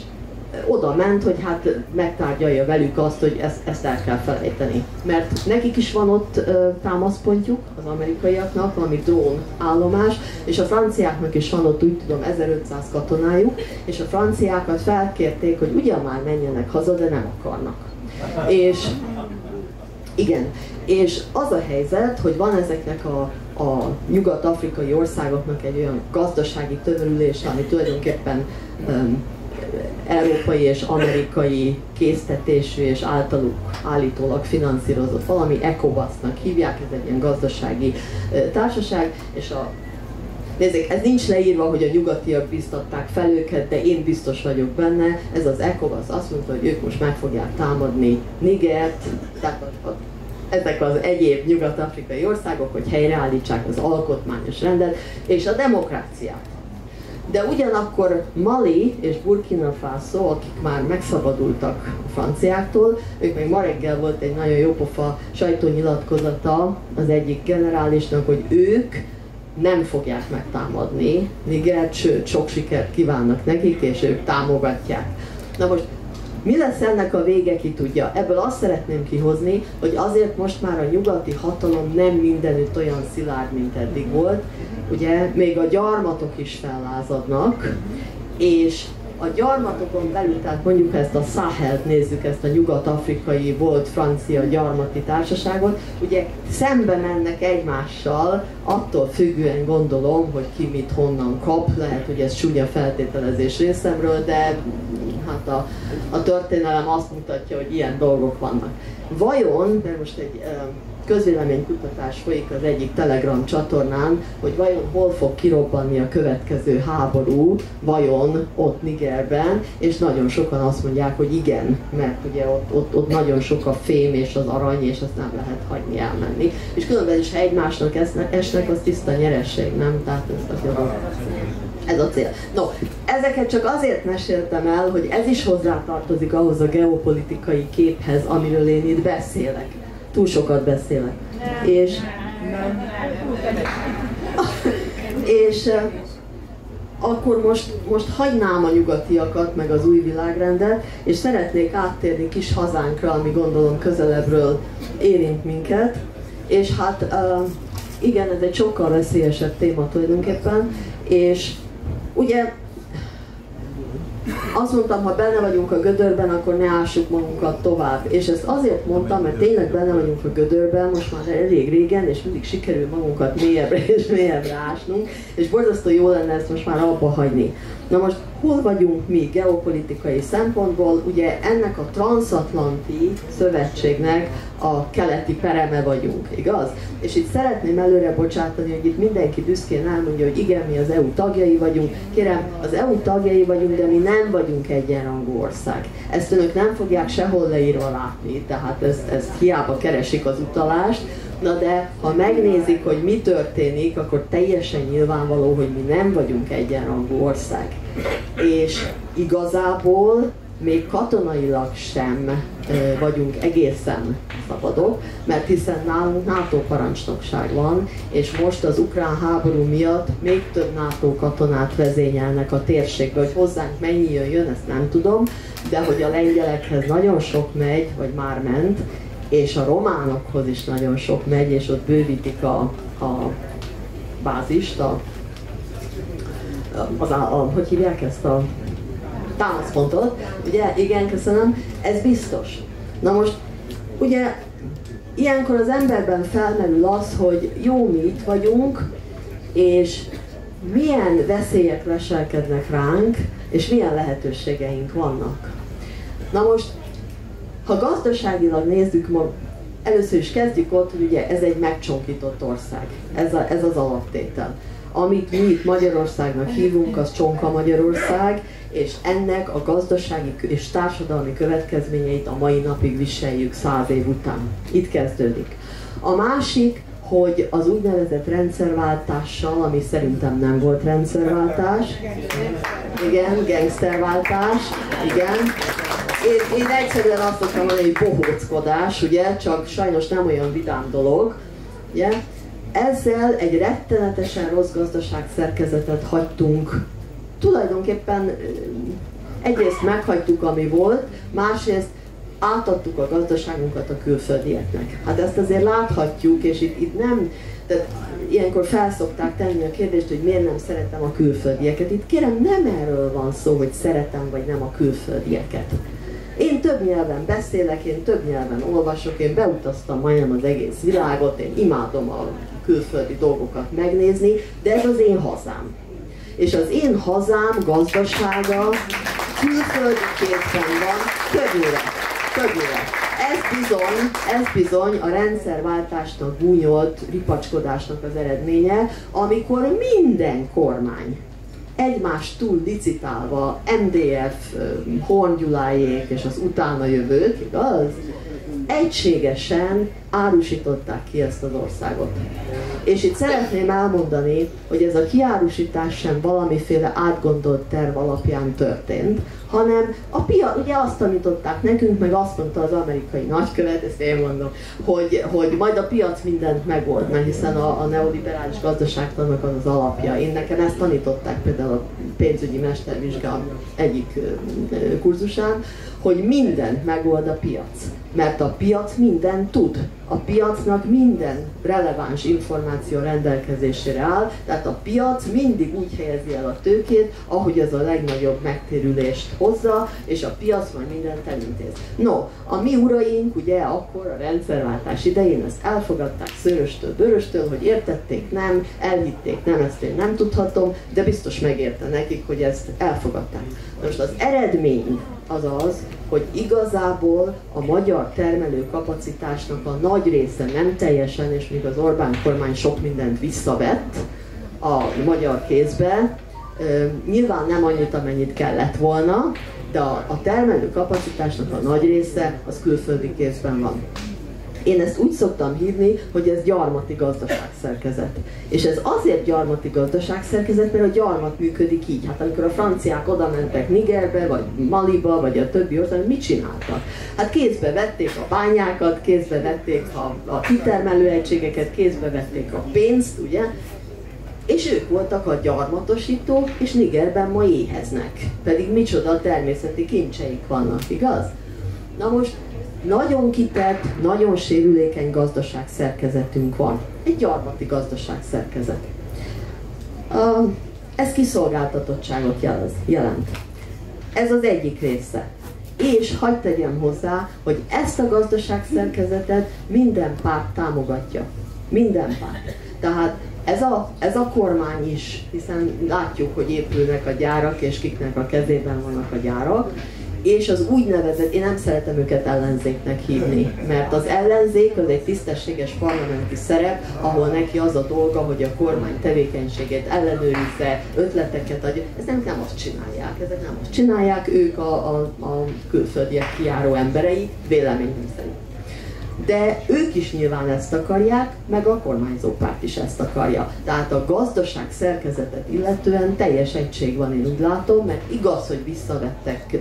oda ment, hogy hát megtárgyalja velük azt, hogy ezt, ezt el kell felejteni. Mert nekik is van ott ö, támaszpontjuk, az amerikaiaknak, valami drón állomás, és a franciáknak is van ott, úgy tudom, 1500 katonájuk, és a franciákat felkérték, hogy ugyan már menjenek haza, de nem akarnak. És igen, és az a helyzet, hogy van ezeknek a, a nyugat-afrikai országoknak egy olyan gazdasági tömörülése, ami tulajdonképpen um, európai és amerikai késztetésű és általuk állítólag finanszírozott valami ECOWAS-nak hívják, ez egy ilyen gazdasági társaság, és a Nézzék, ez nincs leírva, hogy a nyugatiak biztatták fel őket, de én biztos vagyok benne. Ez az ECOWAS azt mondta, hogy ők most meg fogják támadni Nigert, tehát ezek az egyéb nyugat-afrikai országok, hogy helyreállítsák az alkotmányos rendet és a demokráciát de ugyanakkor Mali és Burkina Faso, akik már megszabadultak a franciáktól, ők még ma reggel volt egy nagyon jópofa sajtónyilatkozata az egyik generálisnak, hogy ők nem fogják megtámadni Nigert, sőt sok sikert kívánnak nekik, és ők támogatják. Na most mi lesz ennek a vége, ki tudja? Ebből azt szeretném kihozni, hogy azért most már a nyugati hatalom nem mindenütt olyan szilárd, mint eddig volt. Ugye még a gyarmatok is fellázadnak, és a gyarmatokon belül, tehát mondjuk ezt a Sahelt nézzük, ezt a nyugat-afrikai volt francia gyarmati társaságot, ugye szembe mennek egymással, attól függően gondolom, hogy ki mit honnan kap, lehet, hogy ez súnya feltételezés részemről, de hát a, a történelem azt mutatja, hogy ilyen dolgok vannak. Vajon, de most egy közvéleménykutatás folyik az egyik Telegram csatornán, hogy vajon hol fog kirobbanni a következő háború, vajon ott Nigerben, és nagyon sokan azt mondják, hogy igen, mert ugye ott, ott, ott nagyon sok a fém és az arany, és azt nem lehet hagyni elmenni. És különben is, ha egymásnak esnek, az tiszta nyeresség, nem? Tehát ezt a ez a cél. No, ezeket csak azért meséltem el, hogy ez is hozzátartozik ahhoz a geopolitikai képhez, amiről én itt beszélek túl sokat beszélek. És, és akkor most, most hagynám a nyugatiakat, meg az új világrendet, és szeretnék áttérni kis hazánkra, ami gondolom közelebbről érint minket. És hát igen, ez egy sokkal veszélyesebb téma tulajdonképpen, és ugye azt mondtam, ha benne vagyunk a gödörben, akkor ne ássuk magunkat tovább. És ezt azért mondtam, mert tényleg benne vagyunk a gödörben, most már elég régen, és mindig sikerül magunkat mélyebbre és mélyebbre ásnunk, és borzasztó jó lenne ezt most már abba hagyni. Na most hol vagyunk mi geopolitikai szempontból? Ugye ennek a transatlanti szövetségnek a keleti pereme vagyunk, igaz? És itt szeretném előre bocsátani, hogy itt mindenki büszkén elmondja, hogy igen, mi az EU tagjai vagyunk. Kérem, az EU tagjai vagyunk, de mi nem vagyunk egyenrangú ország. Ezt önök nem fogják sehol leírva látni, tehát ezt, ezt hiába keresik az utalást. Na de, ha megnézik, hogy mi történik, akkor teljesen nyilvánvaló, hogy mi nem vagyunk egyenrangú ország. És igazából még katonailag sem vagyunk egészen szabadok, mert hiszen nálunk NATO parancsnokság van, és most az ukrán háború miatt még több NATO katonát vezényelnek a térségbe, hogy hozzánk mennyi jön, jön, ezt nem tudom, de hogy a lengyelekhez nagyon sok megy, vagy már ment, és a románokhoz is nagyon sok megy, és ott bővítik a, a bázist, a, az, a, hogy hívják ezt a támaszpontot, ugye, igen, köszönöm, ez biztos. Na most, ugye, ilyenkor az emberben felmerül az, hogy jó, mi itt vagyunk, és milyen veszélyek leselkednek ránk, és milyen lehetőségeink vannak. Na most, ha gazdaságilag nézzük ma, először is kezdjük ott, hogy ugye ez egy megcsonkított ország. Ez, a, ez az alaptétel. Amit mi itt Magyarországnak hívunk, az Csonka Magyarország, és ennek a gazdasági és társadalmi következményeit a mai napig viseljük száz év után. Itt kezdődik. A másik, hogy az úgynevezett rendszerváltással, ami szerintem nem volt rendszerváltás, igen, gangsterváltás, igen, én, én egyszerűen azt szoktam mondani, hogy bohóckodás, ugye, csak sajnos nem olyan vidám dolog, ugye. Ezzel egy rettenetesen rossz gazdaság szerkezetet hagytunk tulajdonképpen egyrészt meghagytuk, ami volt, másrészt átadtuk a gazdaságunkat a külföldieknek. Hát ezt azért láthatjuk, és itt, itt nem, tehát ilyenkor felszokták tenni a kérdést, hogy miért nem szeretem a külföldieket. Itt kérem, nem erről van szó, hogy szeretem vagy nem a külföldieket. Én több nyelven beszélek, én több nyelven olvasok, én beutaztam majdnem az egész világot, én imádom a külföldi dolgokat megnézni, de ez az én hazám és az én hazám gazdasága külföldi kézben van, könyvre, könyvre. Ez bizony, ez bizony a rendszerváltásnak gúnyolt ripacskodásnak az eredménye, amikor minden kormány egymást túl licitálva, MDF, Horngyulájék és az utána jövők, igaz? Egységesen árusították ki ezt az országot. És itt szeretném elmondani, hogy ez a kiárusítás sem valamiféle átgondolt terv alapján történt, hanem a pia, ugye azt tanították nekünk, meg azt mondta az amerikai nagykövet, ezt én mondom, hogy, hogy majd a piac mindent megold, mert hiszen a, a neoliberális gazdaságtannak az az alapja. Én nekem ezt tanították például a pénzügyi mestervizsgám egyik kurzusán, hogy mindent megold a piac. Mert a piac minden tud. A piacnak minden releváns információ rendelkezésére áll, tehát a piac mindig úgy helyezi el a tőkét, ahogy ez a legnagyobb megtérülést hozza, és a piac majd mindent elintéz. No, a mi uraink ugye akkor a rendszerváltás idején ezt elfogadták szöröstől, bőröstől, hogy értették, nem, elhitték, nem, ezt én nem tudhatom, de biztos megérte nekik, hogy ezt elfogadták. Most az eredmény az az, hogy igazából a magyar termelő kapacitásnak a nagy része nem teljesen, és még az Orbán kormány sok mindent visszavett a magyar kézbe, nyilván nem annyit, amennyit kellett volna, de a, termelő kapacitásnak a nagy része az külföldi kézben van. Én ezt úgy szoktam hívni, hogy ez gyarmati gazdaságszerkezet. És ez azért gyarmati gazdaságszerkezet, mert a gyarmat működik így. Hát amikor a franciák oda mentek Nigerbe, vagy Maliba, vagy a többi ország, mit csináltak? Hát kézbe vették a bányákat, kézbe vették a, a kitermelő egységeket, kézbe vették a pénzt, ugye? és ők voltak a gyarmatosítók, és Nigerben ma éheznek. Pedig micsoda természeti kincseik vannak, igaz? Na most nagyon kitett, nagyon sérülékeny gazdaság szerkezetünk van. Egy gyarmati gazdaság szerkezet. Ez kiszolgáltatottságot jelent. Ez az egyik része. És hagyd tegyem hozzá, hogy ezt a gazdaság szerkezetet minden párt támogatja. Minden párt. Tehát ez a, ez a kormány is, hiszen látjuk, hogy épülnek a gyárak, és kiknek a kezében vannak a gyárak, és az úgynevezett, én nem szeretem őket ellenzéknek hívni, mert az ellenzék az egy tisztességes parlamenti szerep, ahol neki az a dolga, hogy a kormány tevékenységét ellenőrizze, ötleteket adja. Ez nem, nem azt csinálják, ezek nem azt csinálják, ők a, a, a külföldiek kiáró emberei, véleményem szerint de ők is nyilván ezt akarják, meg a kormányzó párt is ezt akarja. Tehát a gazdaság szerkezetet illetően teljes egység van, én úgy látom, mert igaz, hogy visszavettek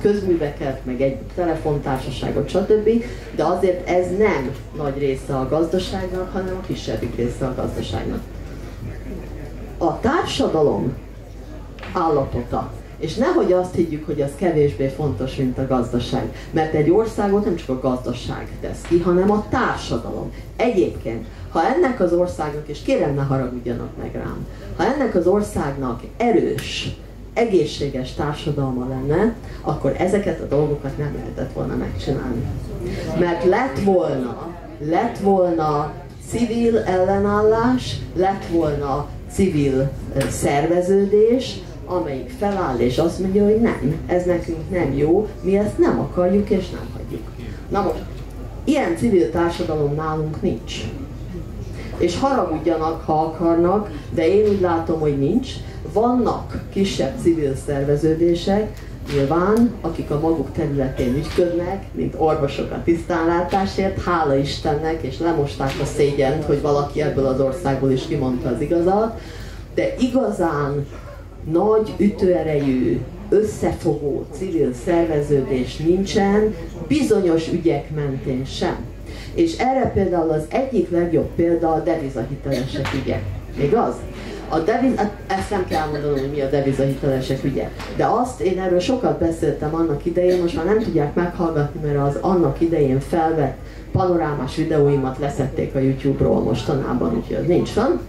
közműveket, meg egy telefontársaságot, stb., de azért ez nem nagy része a gazdaságnak, hanem a kisebbik része a gazdaságnak. A társadalom állapota és nehogy azt higgyük, hogy az kevésbé fontos, mint a gazdaság. Mert egy országot nem csak a gazdaság tesz ki, hanem a társadalom. Egyébként, ha ennek az országnak, és kérem ne haragudjanak meg rám, ha ennek az országnak erős, egészséges társadalma lenne, akkor ezeket a dolgokat nem lehetett volna megcsinálni. Mert lett volna, lett volna civil ellenállás, lett volna civil szerveződés, amelyik feláll és azt mondja, hogy nem, ez nekünk nem jó, mi ezt nem akarjuk és nem hagyjuk. Na most, ilyen civil társadalom nálunk nincs. És haragudjanak, ha akarnak, de én úgy látom, hogy nincs. Vannak kisebb civil szerveződések, nyilván, akik a maguk területén ügyködnek, mint orvosok a tisztánlátásért, hála Istennek, és lemosták a szégyent, hogy valaki ebből az országból is kimondta az igazat, de igazán nagy ütőerejű, összefogó civil szerveződés nincsen, bizonyos ügyek mentén sem. És erre például az egyik legjobb példa a devizahitelesek ügye. Igaz? A deviz, hát ezt nem kell mondanom, hogy mi a devizahitelesek ügye. De azt, én erről sokat beszéltem annak idején, most már nem tudják meghallgatni, mert az annak idején felvett panorámás videóimat leszették a YouTube-ról mostanában, úgyhogy az nincs van.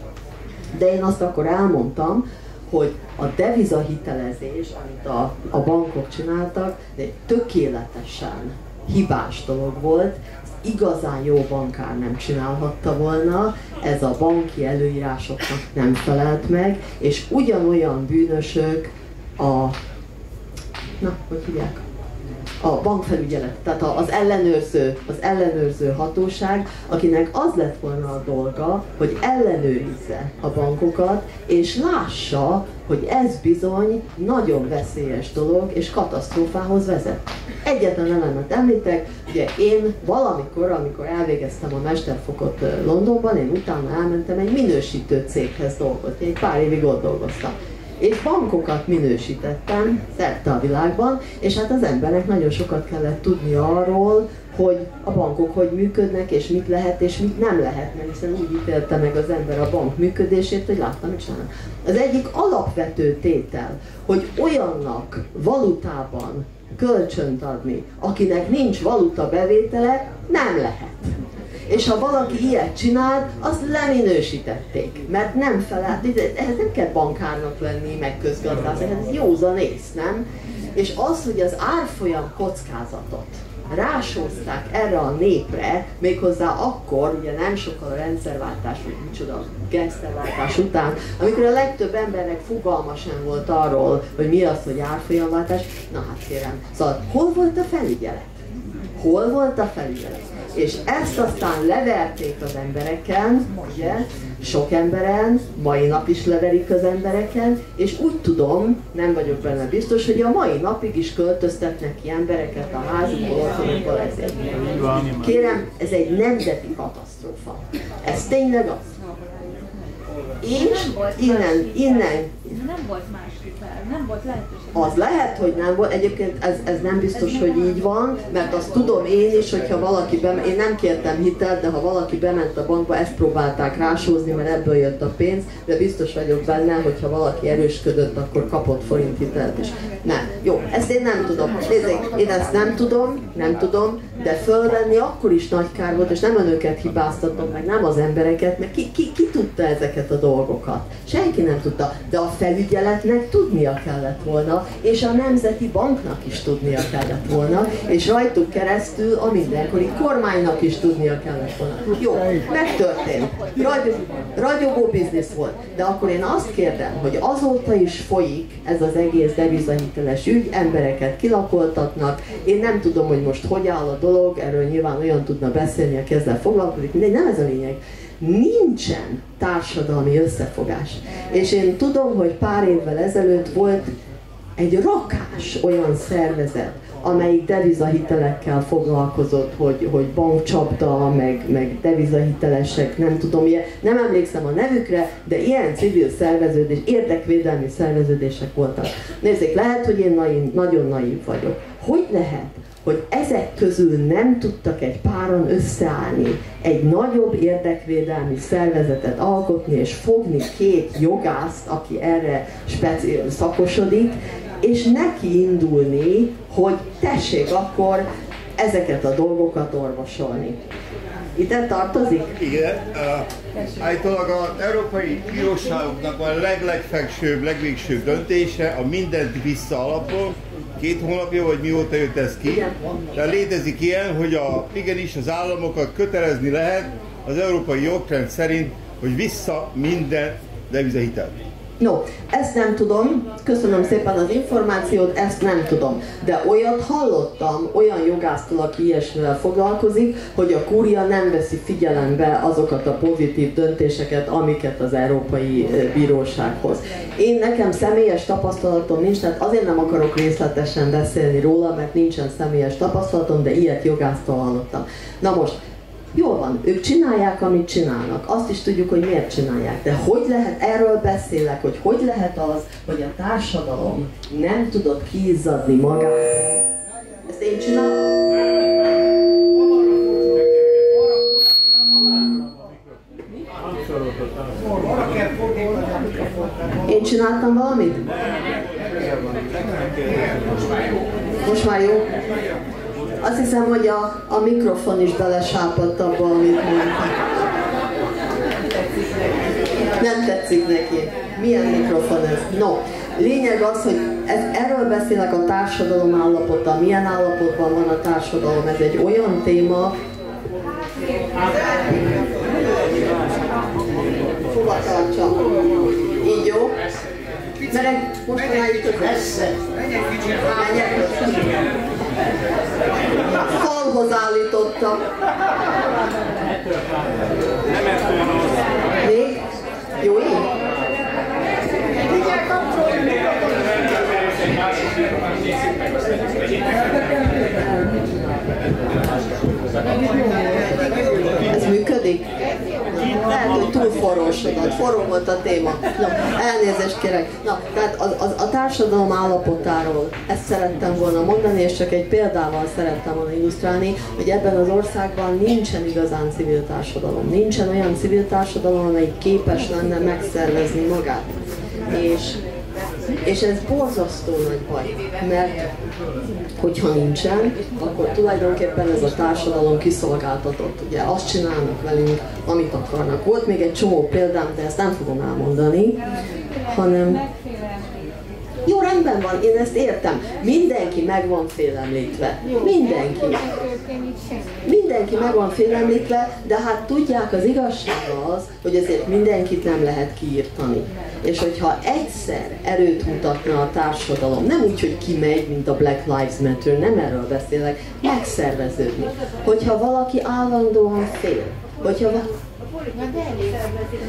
De én azt akkor elmondtam, hogy a devizahitelezés, amit a, a bankok csináltak, egy tökéletesen hibás dolog volt, igazán jó bankár nem csinálhatta volna, ez a banki előírásoknak nem felelt meg, és ugyanolyan bűnösök a, na, hogy hívják, a bankfelügyelet, tehát az ellenőrző, az ellenőrző hatóság, akinek az lett volna a dolga, hogy ellenőrizze a bankokat, és lássa, hogy ez bizony nagyon veszélyes dolog, és katasztrófához vezet. Egyetlen elemet említek, ugye én valamikor, amikor elvégeztem a mesterfokot Londonban, én utána elmentem egy minősítő céghez dolgozni, egy pár évig ott dolgoztam és bankokat minősítettem szerte a világban, és hát az emberek nagyon sokat kellett tudni arról, hogy a bankok hogy működnek, és mit lehet, és mit nem lehet, mert hiszen úgy ítélte meg az ember a bank működését, hogy látta, mit csinálnak. Az egyik alapvető tétel, hogy olyannak valutában kölcsönt adni, akinek nincs valuta bevétele, nem lehet és ha valaki ilyet csinált, azt leminősítették, mert nem felelt, ehhez nem kell bankárnak lenni, meg közgazdász, ez józanész, nem? És az, hogy az árfolyam kockázatot rásózták erre a népre, méghozzá akkor, ugye nem sokkal a rendszerváltás, vagy micsoda gangsterváltás után, amikor a legtöbb embernek fogalma sem volt arról, hogy mi az, hogy árfolyamváltás, na hát kérem, szóval hol volt a felügyelet? Hol volt a felügyelet? És ezt aztán leverték az embereken, ugye, sok emberen, mai nap is leverik az embereken, és úgy tudom, nem vagyok benne biztos, hogy a mai napig is költöztetnek ki embereket a házukból, otthonukból ezért. Kérem, ez egy nemzeti katasztrófa. Ez tényleg az. És innen, innen nem volt más nem volt lehetőség. Az lehet, hogy nem volt. Egyébként ez, ez nem biztos, hogy így van, mert azt tudom én is, hogyha valaki bement, én nem kértem hitelt, de ha valaki bement a bankba, ezt próbálták rásózni, mert ebből jött a pénz, de biztos vagyok benne, hogyha valaki erősködött, akkor kapott forint hitelt is. Nem. Jó, ezt én nem tudom. Nézzék, én ezt nem tudom, nem tudom, de fölvenni akkor is nagy kár volt, és nem önöket hibáztatom, meg nem az embereket, mert ki, ki, ki tudta ezeket a dolgokat? Senki nem tudta, de a felügyeletnek tudnia kellett volna, és a Nemzeti Banknak is tudnia kellett volna, és rajtuk keresztül a mindenkori kormánynak is tudnia kellett volna. Jó, megtörtént. Ragy, ragyogó biznisz volt. De akkor én azt kérdem, hogy azóta is folyik ez az egész devizahiteles ügy, embereket kilakoltatnak. Én nem tudom, hogy most hogy áll a dolog, erről nyilván olyan tudna beszélni, aki ezzel foglalkozik, mindegy, nem ez a lényeg nincsen társadalmi összefogás. És én tudom, hogy pár évvel ezelőtt volt egy rakás olyan szervezet, amelyik devizahitelekkel foglalkozott, hogy, hogy bankcsapda, meg, meg devizahitelesek, nem tudom, ilyen, nem emlékszem a nevükre, de ilyen civil szerveződés, érdekvédelmi szerveződések voltak. Nézzék, lehet, hogy én naív, nagyon naív vagyok. Hogy lehet, hogy ezek közül nem tudtak egy páron összeállni, egy nagyobb érdekvédelmi szervezetet alkotni és fogni két jogászt, aki erre speciál szakosodik, és neki indulni, hogy tessék akkor ezeket a dolgokat orvosolni. Ide tartozik? Igen. Uh, állítólag az Európai Bíróságoknak a leglegfelsőbb, legvégsőbb döntése a mindent visszaalapol, két hónapja, vagy mióta jött ez ki. De létezik ilyen, hogy a, igenis az államokat kötelezni lehet az európai jogrend szerint, hogy vissza minden devizahitelt. No, ezt nem tudom, köszönöm szépen az információt, ezt nem tudom. De olyat hallottam, olyan jogásztól, aki ilyesmivel foglalkozik, hogy a kúria nem veszi figyelembe azokat a pozitív döntéseket, amiket az Európai Bíróság hoz. Én nekem személyes tapasztalatom nincs, tehát azért nem akarok részletesen beszélni róla, mert nincsen személyes tapasztalatom, de ilyet jogásztól hallottam. Na most, Jól van, ők csinálják, amit csinálnak. Azt is tudjuk, hogy miért csinálják. De hogy lehet, erről beszélek, hogy hogy lehet az, hogy a társadalom nem tudott kiizzadni magát. Ezt én csinálom. Én csináltam valamit? Most már jó? Azt hiszem, hogy a, a mikrofon is belesápadt abba, amit mondtam. Nem tetszik neki. Milyen mikrofon ez? No, lényeg az, hogy ez, erről beszélek a társadalom állapota, milyen állapotban van a társadalom. Ez egy olyan téma, Hova tartsam? Így jó? Mert most már itt Messze. Menjek Falhoz állítottam. Még? Jó így? Ez működik? Lehet, hogy túl forrósodott, forró volt a téma. Na, elnézést kérek. Na, tehát az, az, a társadalom állapotáról ezt szerettem volna mondani, és csak egy példával szerettem volna illusztrálni, hogy ebben az országban nincsen igazán civil társadalom. Nincsen olyan civil társadalom, amelyik képes lenne megszervezni magát. És és ez borzasztó nagy baj, mert hogyha nincsen, akkor tulajdonképpen ez a társadalom kiszolgáltatott. Ugye azt csinálnak velünk, amit akarnak. Volt még egy csomó példám, de ezt nem fogom elmondani, hanem rendben van, én ezt értem. Mindenki meg van félemlítve. Mindenki. Mindenki meg van félemlítve, de hát tudják, az igazság az, hogy ezért mindenkit nem lehet kiírtani. És hogyha egyszer erőt mutatna a társadalom, nem úgy, hogy kimegy, mint a Black Lives Matter, nem erről beszélek, megszerveződni. Hogyha valaki állandóan fél, hogyha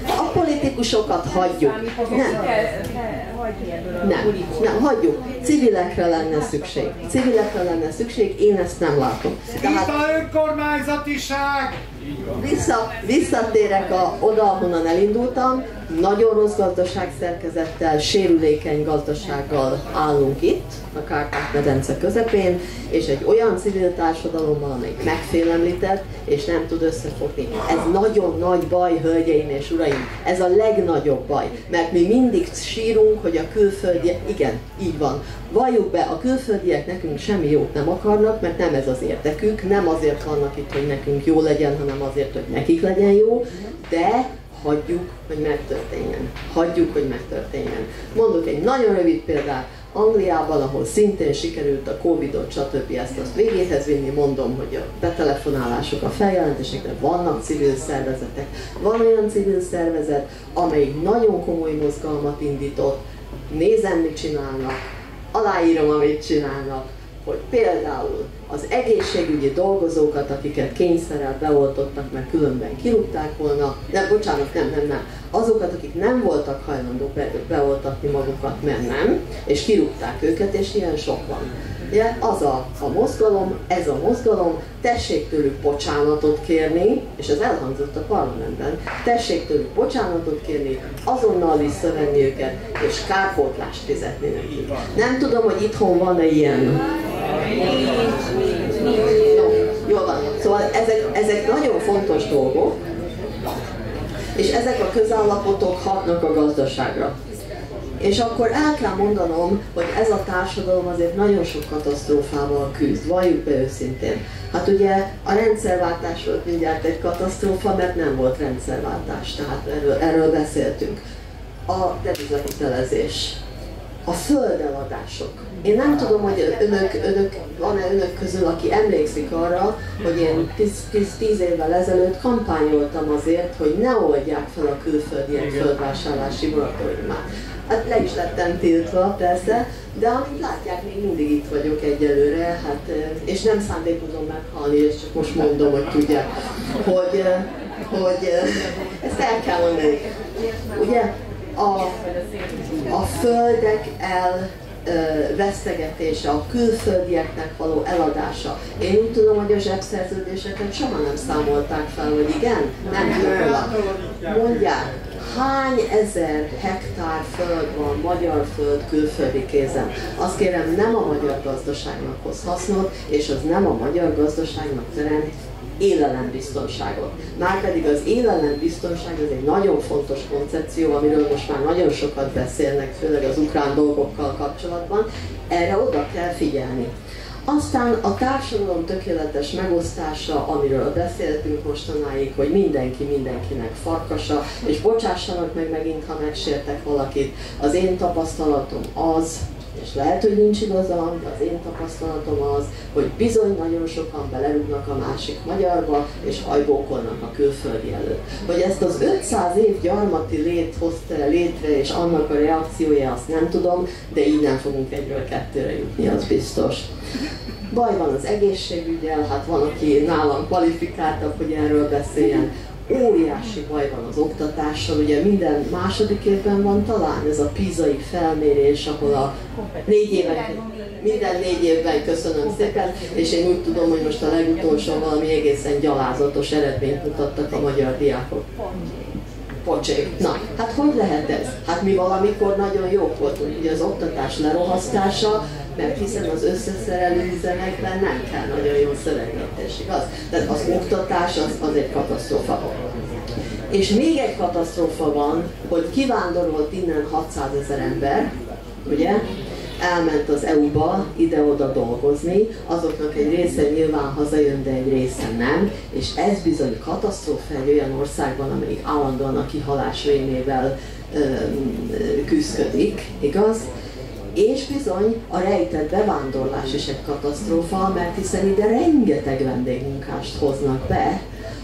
a politikusokat hagyjuk. Nem. Nem, nem, hagyjuk. Civilekre lenne szükség. Civilekre lenne szükség, én ezt nem látom. Tehát... Itt a önkormányzatiság! Vissza, visszatérek a, oda, ahonnan elindultam, nagyon rossz gazdaságszerkezettel, sérülékeny gazdasággal állunk itt, a Kárpát-medence közepén, és egy olyan civil társadalommal, amelyik megfélemlített, és nem tud összefogni. Ez nagyon nagy baj, hölgyeim és uraim, ez a legnagyobb baj, mert mi mindig sírunk, hogy a külföldiek, igen, így van, valljuk be, a külföldiek nekünk semmi jót nem akarnak, mert nem ez az érdekük, nem azért vannak itt, hogy nekünk jó legyen, hanem azért, hogy nekik legyen jó, de hagyjuk, hogy megtörténjen. Hagyjuk, hogy megtörténjen. Mondok egy nagyon rövid példát. Angliában, ahol szintén sikerült a Covid-ot, stb. ezt azt végéhez vinni, mondom, hogy a betelefonálások, a feljelentések, de vannak civil szervezetek. Van olyan civil szervezet, amelyik nagyon komoly mozgalmat indított, nézem, mit csinálnak, aláírom, amit csinálnak, hogy például az egészségügyi dolgozókat, akiket kényszerrel beoltottak, mert különben kirúgták volna, de bocsánat, nem, nem, nem, azokat, akik nem voltak hajlandók be, beoltatni magukat, mert nem, és kirúgták őket, és ilyen sok van. Ugye, az a, a mozgalom, ez a mozgalom, tessék tőlük bocsánatot kérni, és ez elhangzott a parlamentben, tessék tőlük bocsánatot kérni, azonnal visszavenni őket, és kárpótlást fizetni nekik. Nem tudom, hogy itthon van-e ilyen. Jó, jól van. Szóval ezek, ezek nagyon fontos dolgok, és ezek a közállapotok hatnak a gazdaságra. És akkor el kell mondanom, hogy ez a társadalom azért nagyon sok katasztrófával küzd, valljuk be őszintén. Hát ugye a rendszerváltás volt mindjárt egy katasztrófa, mert nem volt rendszerváltás, tehát erről, erről beszéltünk. A devizahitelezés, a földeladások. Én nem tudom, hogy önök, önök van-e önök közül, aki emlékszik arra, hogy én 10 évvel ezelőtt kampányoltam azért, hogy ne oldják fel a külföldiek földvásárlási moratóriumát. Hát le is lettem tiltva, persze, de amit látják, még mindig itt vagyok egyelőre, hát, és nem szándékozom meghalni, és csak most mondom, hogy tudják, hogy, hogy ezt el kell mondani. Ugye a, a földek el vesztegetése, a külföldieknek való eladása. Én úgy tudom, hogy a zsebszerződéseket soha nem számolták fel, hogy igen? Nem tudom. Mondják, hány ezer hektár föld van, magyar föld külföldi kézen. Azt kérem, nem a magyar gazdaságnak hoz hasznot, és az nem a magyar gazdaságnak teremt élelembiztonságot. Márpedig az élelembiztonság az egy nagyon fontos koncepció, amiről most már nagyon sokat beszélnek, főleg az ukrán dolgokkal kapcsolatban. Erre oda kell figyelni. Aztán a társadalom tökéletes megosztása, amiről beszéltünk mostanáig, hogy mindenki mindenkinek farkasa, és bocsássanak meg megint, ha megsértek valakit. Az én tapasztalatom az, és lehet, hogy nincs igazam, de az én tapasztalatom az, hogy bizony nagyon sokan belerúgnak a másik magyarba, és hajbókolnak a külföldi előtt. Hogy ezt az 500 év gyarmati lét hozta létre, és annak a reakciója, azt nem tudom, de így nem fogunk egyről kettőre jutni, az biztos. Baj van az egészségügyel, hát van, aki nálam kvalifikáltabb, hogy erről beszéljen óriási baj van az oktatással, ugye minden második évben van talán ez a pizai felmérés, ahol a négy éven, minden négy évben köszönöm szépen, és én úgy tudom, hogy most a legutolsó valami egészen gyalázatos eredményt mutattak a magyar diákok. Pocsék. Na, hát hogy lehet ez? Hát mi valamikor nagyon jók voltunk, ugye az oktatás lerohasztása, mert hiszen az összeszerelő üzemekben nem kell nagyon jó szövegértés, igaz? Tehát az oktatás az, az egy katasztrófa. És még egy katasztrófa van, hogy kivándorolt innen 600 ezer ember, ugye? Elment az EU-ba ide-oda dolgozni, azoknak egy része nyilván hazajön, de egy része nem, és ez bizony katasztrófa egy olyan országban, amelyik állandóan a kihalás rémével küzdik, igaz? És bizony a rejtett bevándorlás is egy katasztrófa, mert hiszen ide rengeteg vendégmunkást hoznak be,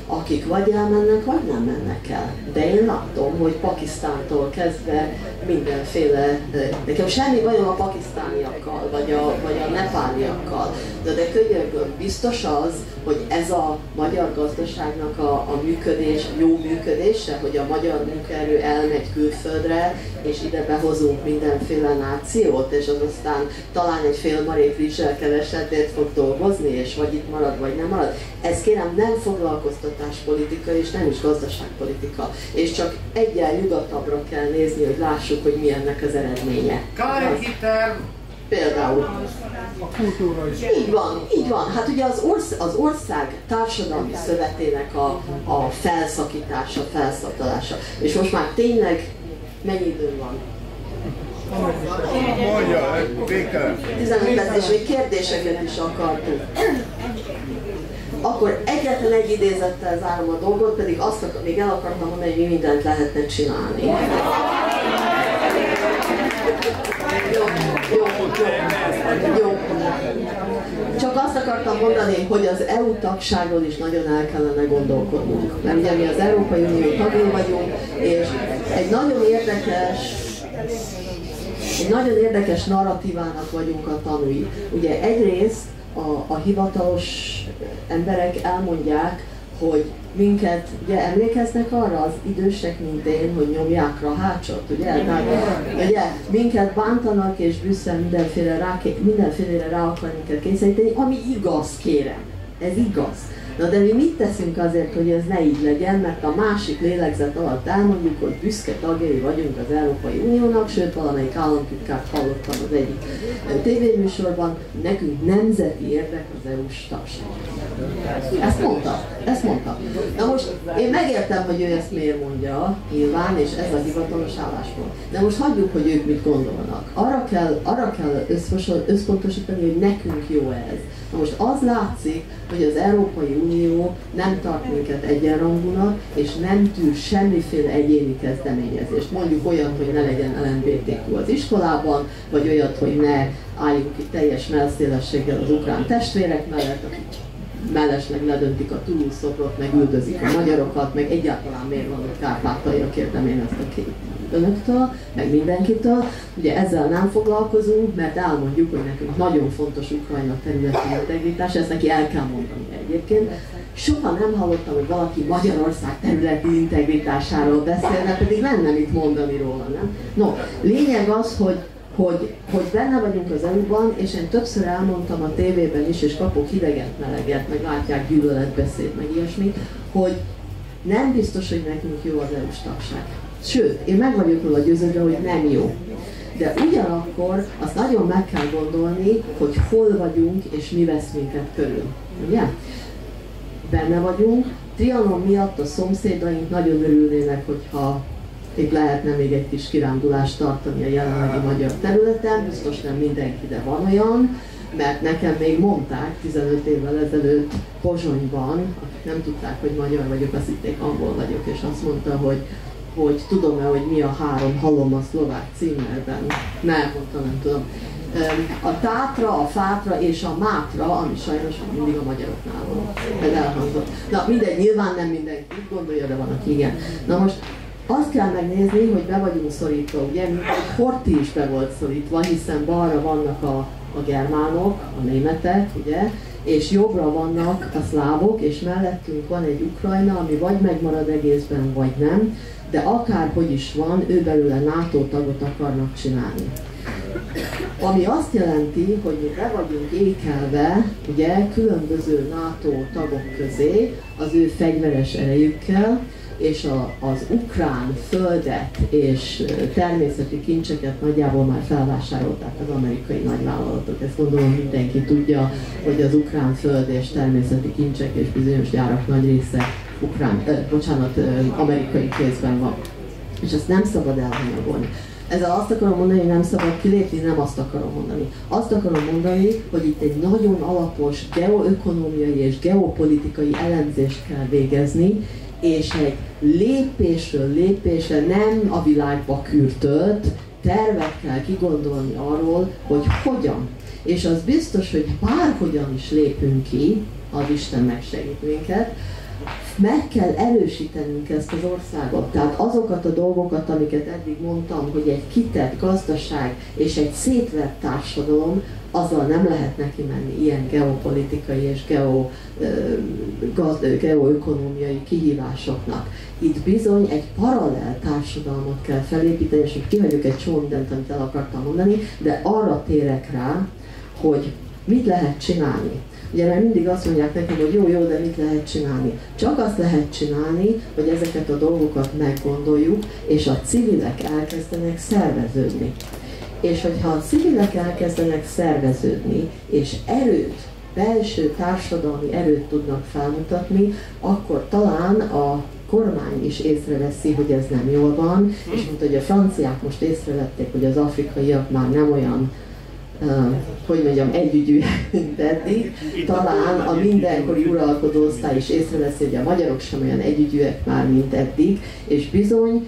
akik vagy elmennek, vagy nem mennek el. De én látom, hogy Pakisztántól kezdve mindenféle, nekem semmi bajom a pakisztániakkal, vagy a, vagy a nepáliakkal, de, de könyörgöm, biztos az, hogy ez a magyar gazdaságnak a, a működés, jó működése, hogy a magyar munkaerő elmegy külföldre, és ide behozunk mindenféle nációt, és az aztán talán egy fél marék viselkevesebbért fog dolgozni, és vagy itt marad, vagy nem marad. Ez kérem nem foglalkoztat oktatáspolitika, és nem is gazdaságpolitika. És csak egyel nyugatabbra kell nézni, hogy lássuk, hogy mi ennek az eredménye. Kárhiter Például. a kultúra is. Így van, így van. Hát ugye az, orsz, az ország társadalmi szövetének a, a felszakítása, felszatalása. És most már tényleg mennyi idő van? Mondja, végtelen. 15 perc, és még kérdéseket is akartunk. Akkor egyetlen egy idézettel zárom a dolgot, pedig azt akar, még el akartam mondani, hogy mi mindent lehetne csinálni. Jó, jó, jó, jó. Csak azt akartam mondani, hogy az EU tagságról is nagyon el kellene gondolkodnunk. Mert ugye mi az Európai Unió tagjai vagyunk, és egy nagyon érdekes egy nagyon érdekes narratívának vagyunk a tanúi. Ugye egyrészt a, a hivatalos emberek elmondják, hogy minket, ugye emlékeznek arra az idősek, mint én, hogy nyomják a hátsot, ugye? Tehát, ugye, minket bántanak és Brüsszel mindenféle rá, mindenfélére rá akar minket kényszeríteni, ami igaz, kérem. Ez igaz. Na de mi mit teszünk azért, hogy ez ne így legyen, mert a másik lélegzet alatt elmondjuk, hogy büszke tagjai vagyunk az Európai Uniónak, sőt valamelyik államtitkárt hallottam az egyik tévéműsorban, nekünk nemzeti érdek az EU-s tagság. Ezt mondta, ezt mondta. Na most én megértem, hogy ő ezt miért mondja, nyilván, és ez a hivatalos álláspont. De most hagyjuk, hogy ők mit gondolnak. Arra kell, arra kell összpontosítani, hogy nekünk jó ez. Most az látszik, hogy az Európai Unió nem tart minket egyenrangúnak, és nem tűr semmiféle egyéni kezdeményezést. Mondjuk olyat, hogy ne legyen LMBTQ az iskolában, vagy olyat, hogy ne álljunk ki teljes melszélességgel az ukrán testvérek mellett, akik mellesleg ledöntik a túlszobrot, meg üldözik a magyarokat, meg egyáltalán miért van ott kárpátaljak, kérdem én ezt a két önöktől, meg mindenkitől. Ugye ezzel nem foglalkozunk, mert elmondjuk, hogy nekünk nagyon fontos Ukrajna területi integritás, ezt neki el kell mondani egyébként. Soha nem hallottam, hogy valaki Magyarország területi integritásáról beszélne, pedig lenne mit mondani róla, nem? No, lényeg az, hogy hogy, hogy benne vagyunk az EU-ban, és én többször elmondtam a tévében is, és kapok hideget, meleget, meg látják gyűlöletbeszéd, meg ilyesmi, hogy nem biztos, hogy nekünk jó az EU-s tagság. Sőt, én meg vagyok róla győződve, hogy nem jó. De ugyanakkor azt nagyon meg kell gondolni, hogy hol vagyunk és mi vesz minket körül. Ugye? Benne vagyunk. Trianon miatt a szomszédaink nagyon örülnének, hogyha itt lehetne még egy kis kirándulást tartani a jelenlegi magyar területen, biztos nem mindenki, de van olyan, mert nekem még mondták 15 évvel ezelőtt Pozsonyban, akik nem tudták, hogy magyar vagyok, azt hitték angol vagyok, és azt mondta, hogy hogy tudom-e, hogy mi a három halom a szlovák címerben. Nem, mondta, nem tudom. A tátra, a fátra és a mátra, ami sajnos mindig a magyaroknál van. Ez elhangzott. Na mindegy, nyilván nem mindenki úgy gondolja, de van, aki igen. Na most azt kell megnézni, hogy be vagyunk szorítva, ugye, mint Horti is be volt szorítva, hiszen balra vannak a, a germánok, a németek, ugye, és jobbra vannak a szlávok, és mellettünk van egy Ukrajna, ami vagy megmarad egészben, vagy nem, de akárhogy is van, ő belőle NATO tagot akarnak csinálni. Ami azt jelenti, hogy mi be vagyunk ékelve, ugye, különböző NATO tagok közé, az ő fegyveres erejükkel, és a, az ukrán földet és természeti kincseket nagyjából már felvásárolták az amerikai nagyvállalatok. Ezt gondolom mindenki tudja, hogy az ukrán föld és természeti kincsek és bizonyos gyárak nagy része ukrán, ö, bocsánat, ö, amerikai kézben van. És ezt nem szabad elhanyagolni. Ezzel azt akarom mondani, hogy nem szabad kilépni, nem azt akarom mondani. Azt akarom mondani, hogy itt egy nagyon alapos geoökonomiai és geopolitikai elemzést kell végezni, és egy lépésről lépésre nem a világba kürtölt tervet kell kigondolni arról, hogy hogyan. És az biztos, hogy bárhogyan is lépünk ki, az Isten megsegít minket, meg kell erősítenünk ezt az országot. Tehát azokat a dolgokat, amiket eddig mondtam, hogy egy kitett gazdaság és egy szétvert társadalom, azzal nem lehet neki menni ilyen geopolitikai és geo, geoökonomiai kihívásoknak. Itt bizony egy paralel társadalmat kell felépíteni, és itt kihagyok egy csomó mindent, amit el akartam mondani, de arra térek rá, hogy mit lehet csinálni. Ugye mert mindig azt mondják nekem, hogy jó, jó, de mit lehet csinálni? Csak azt lehet csinálni, hogy ezeket a dolgokat meggondoljuk, és a civilek elkezdenek szerveződni. És hogyha a civilek elkezdenek szerveződni, és erőt, belső társadalmi erőt tudnak felmutatni, akkor talán a kormány is észreveszi, hogy ez nem jól van, és mint hogy a franciák most észrevették, hogy az afrikaiak már nem olyan hogy mondjam, együgyűek, mint eddig. Talán a mindenkori uralkodó osztály is észreveszi, hogy a magyarok sem olyan együgyűek már, mint eddig, és bizony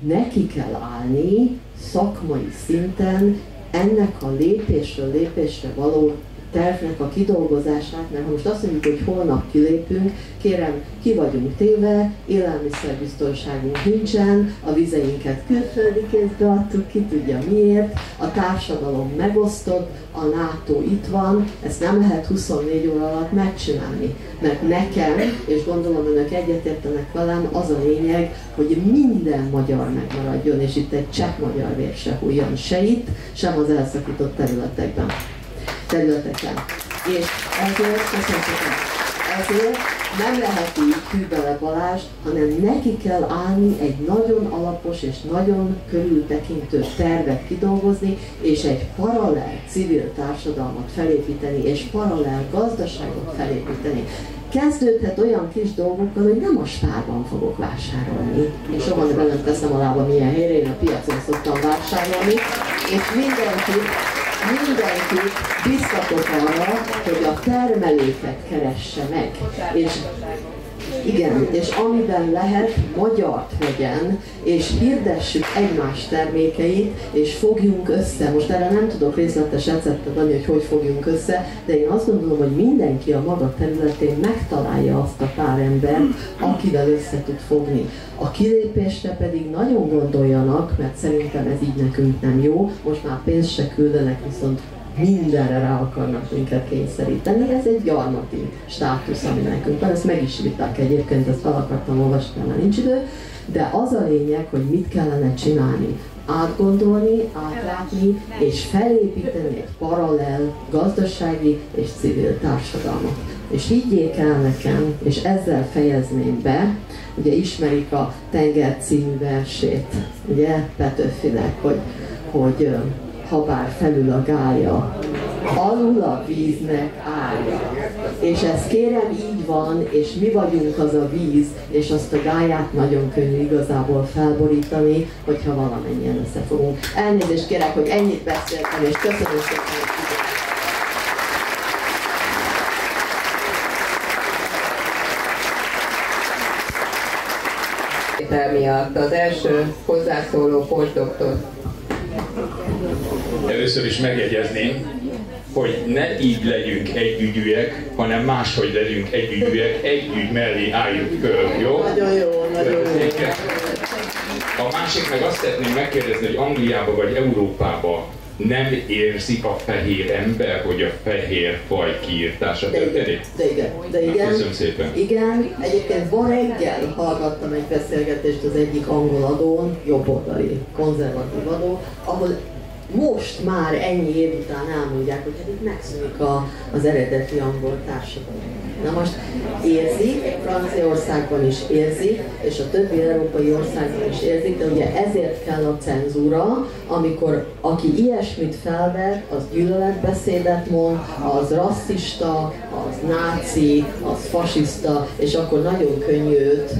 neki kell állni szakmai szinten ennek a lépésről lépésre való tervnek a kidolgozását, mert ha most azt mondjuk, hogy holnap kilépünk, kérem, ki vagyunk téve, élelmiszerbiztonságunk nincsen, a vizeinket külföldi kézbe ki tudja miért, a társadalom megosztott, a NATO itt van, ezt nem lehet 24 óra alatt megcsinálni. Mert nekem, és gondolom önök egyetértenek velem, az a lényeg, hogy minden magyar megmaradjon, és itt egy csepp magyar vér se hújjon se itt, sem az elszakított területekben területeken. És ezért, köszönöm ezért nem lehet így hűbele Balázs, hanem neki kell állni egy nagyon alapos és nagyon körültekintő tervet kidolgozni, és egy paralel civil társadalmat felépíteni, és paralel gazdaságot felépíteni. Kezdődhet olyan kis dolgokkal, hogy nem a spárban fogok vásárolni. És soha nem teszem alába milyen helyre, én a piacon szoktam vásárolni, és mindenki mindenkit biztatok arra, hogy a termelőket keresse meg. És igen, és amiben lehet, magyart vegyen, és hirdessük egymás termékeit, és fogjunk össze. Most erre nem tudok részletes receptet adni, hogy hogy fogjunk össze, de én azt gondolom, hogy mindenki a maga területén megtalálja azt a pár embert, akivel össze tud fogni. A kilépésre pedig nagyon gondoljanak, mert szerintem ez így nekünk nem jó. Most már pénzt se küldenek, viszont mindenre rá akarnak minket kényszeríteni. Ez egy gyarmati státusz, ami nekünk van. Ezt meg is írták egyébként, ezt fel akartam olvasni, mert nincs idő. De az a lényeg, hogy mit kellene csinálni átgondolni, átlátni és felépíteni egy paralel gazdasági és civil társadalmat. És higgyék el nekem, és ezzel fejezném be, ugye ismerik a Tenger című versét, ugye Petőfinek, hogy, hogy ha bár felül a gája, alul a víznek állja. És ez kérem így van, és mi vagyunk az a víz, és azt a gáját nagyon könnyű igazából felborítani, hogyha valamennyien összefogunk. Elnézést kérek, hogy ennyit beszéltem, és köszönöm szépen, miatt. Az első hozzászóló postdoktor. Először is megjegyezném, hogy ne így legyünk együgyűek, hanem máshogy legyünk együgyűek, együgy mellé álljuk föl, jó? Nagyon jó, nagyon jó. A másik meg azt szeretném megkérdezni, hogy Angliába vagy Európába nem érzik a fehér ember, hogy a fehér faj kiírtása történik? De igen, de igen. Köszönöm szépen. Igen, egyébként ma reggel hallgattam egy beszélgetést az egyik angol adón, jobboldali, konzervatív adó, ahol most már ennyi év után elmondják, hogy hát itt megszűnik a, az eredeti angol társadalom. Na most érzik, Franciaországban is érzik, és a többi európai országban is érzik, de ugye ezért kell a cenzúra, amikor aki ilyesmit felvet, az gyűlöletbeszédet mond, az rasszista, az náci, az fasiszta, és akkor nagyon könnyű őt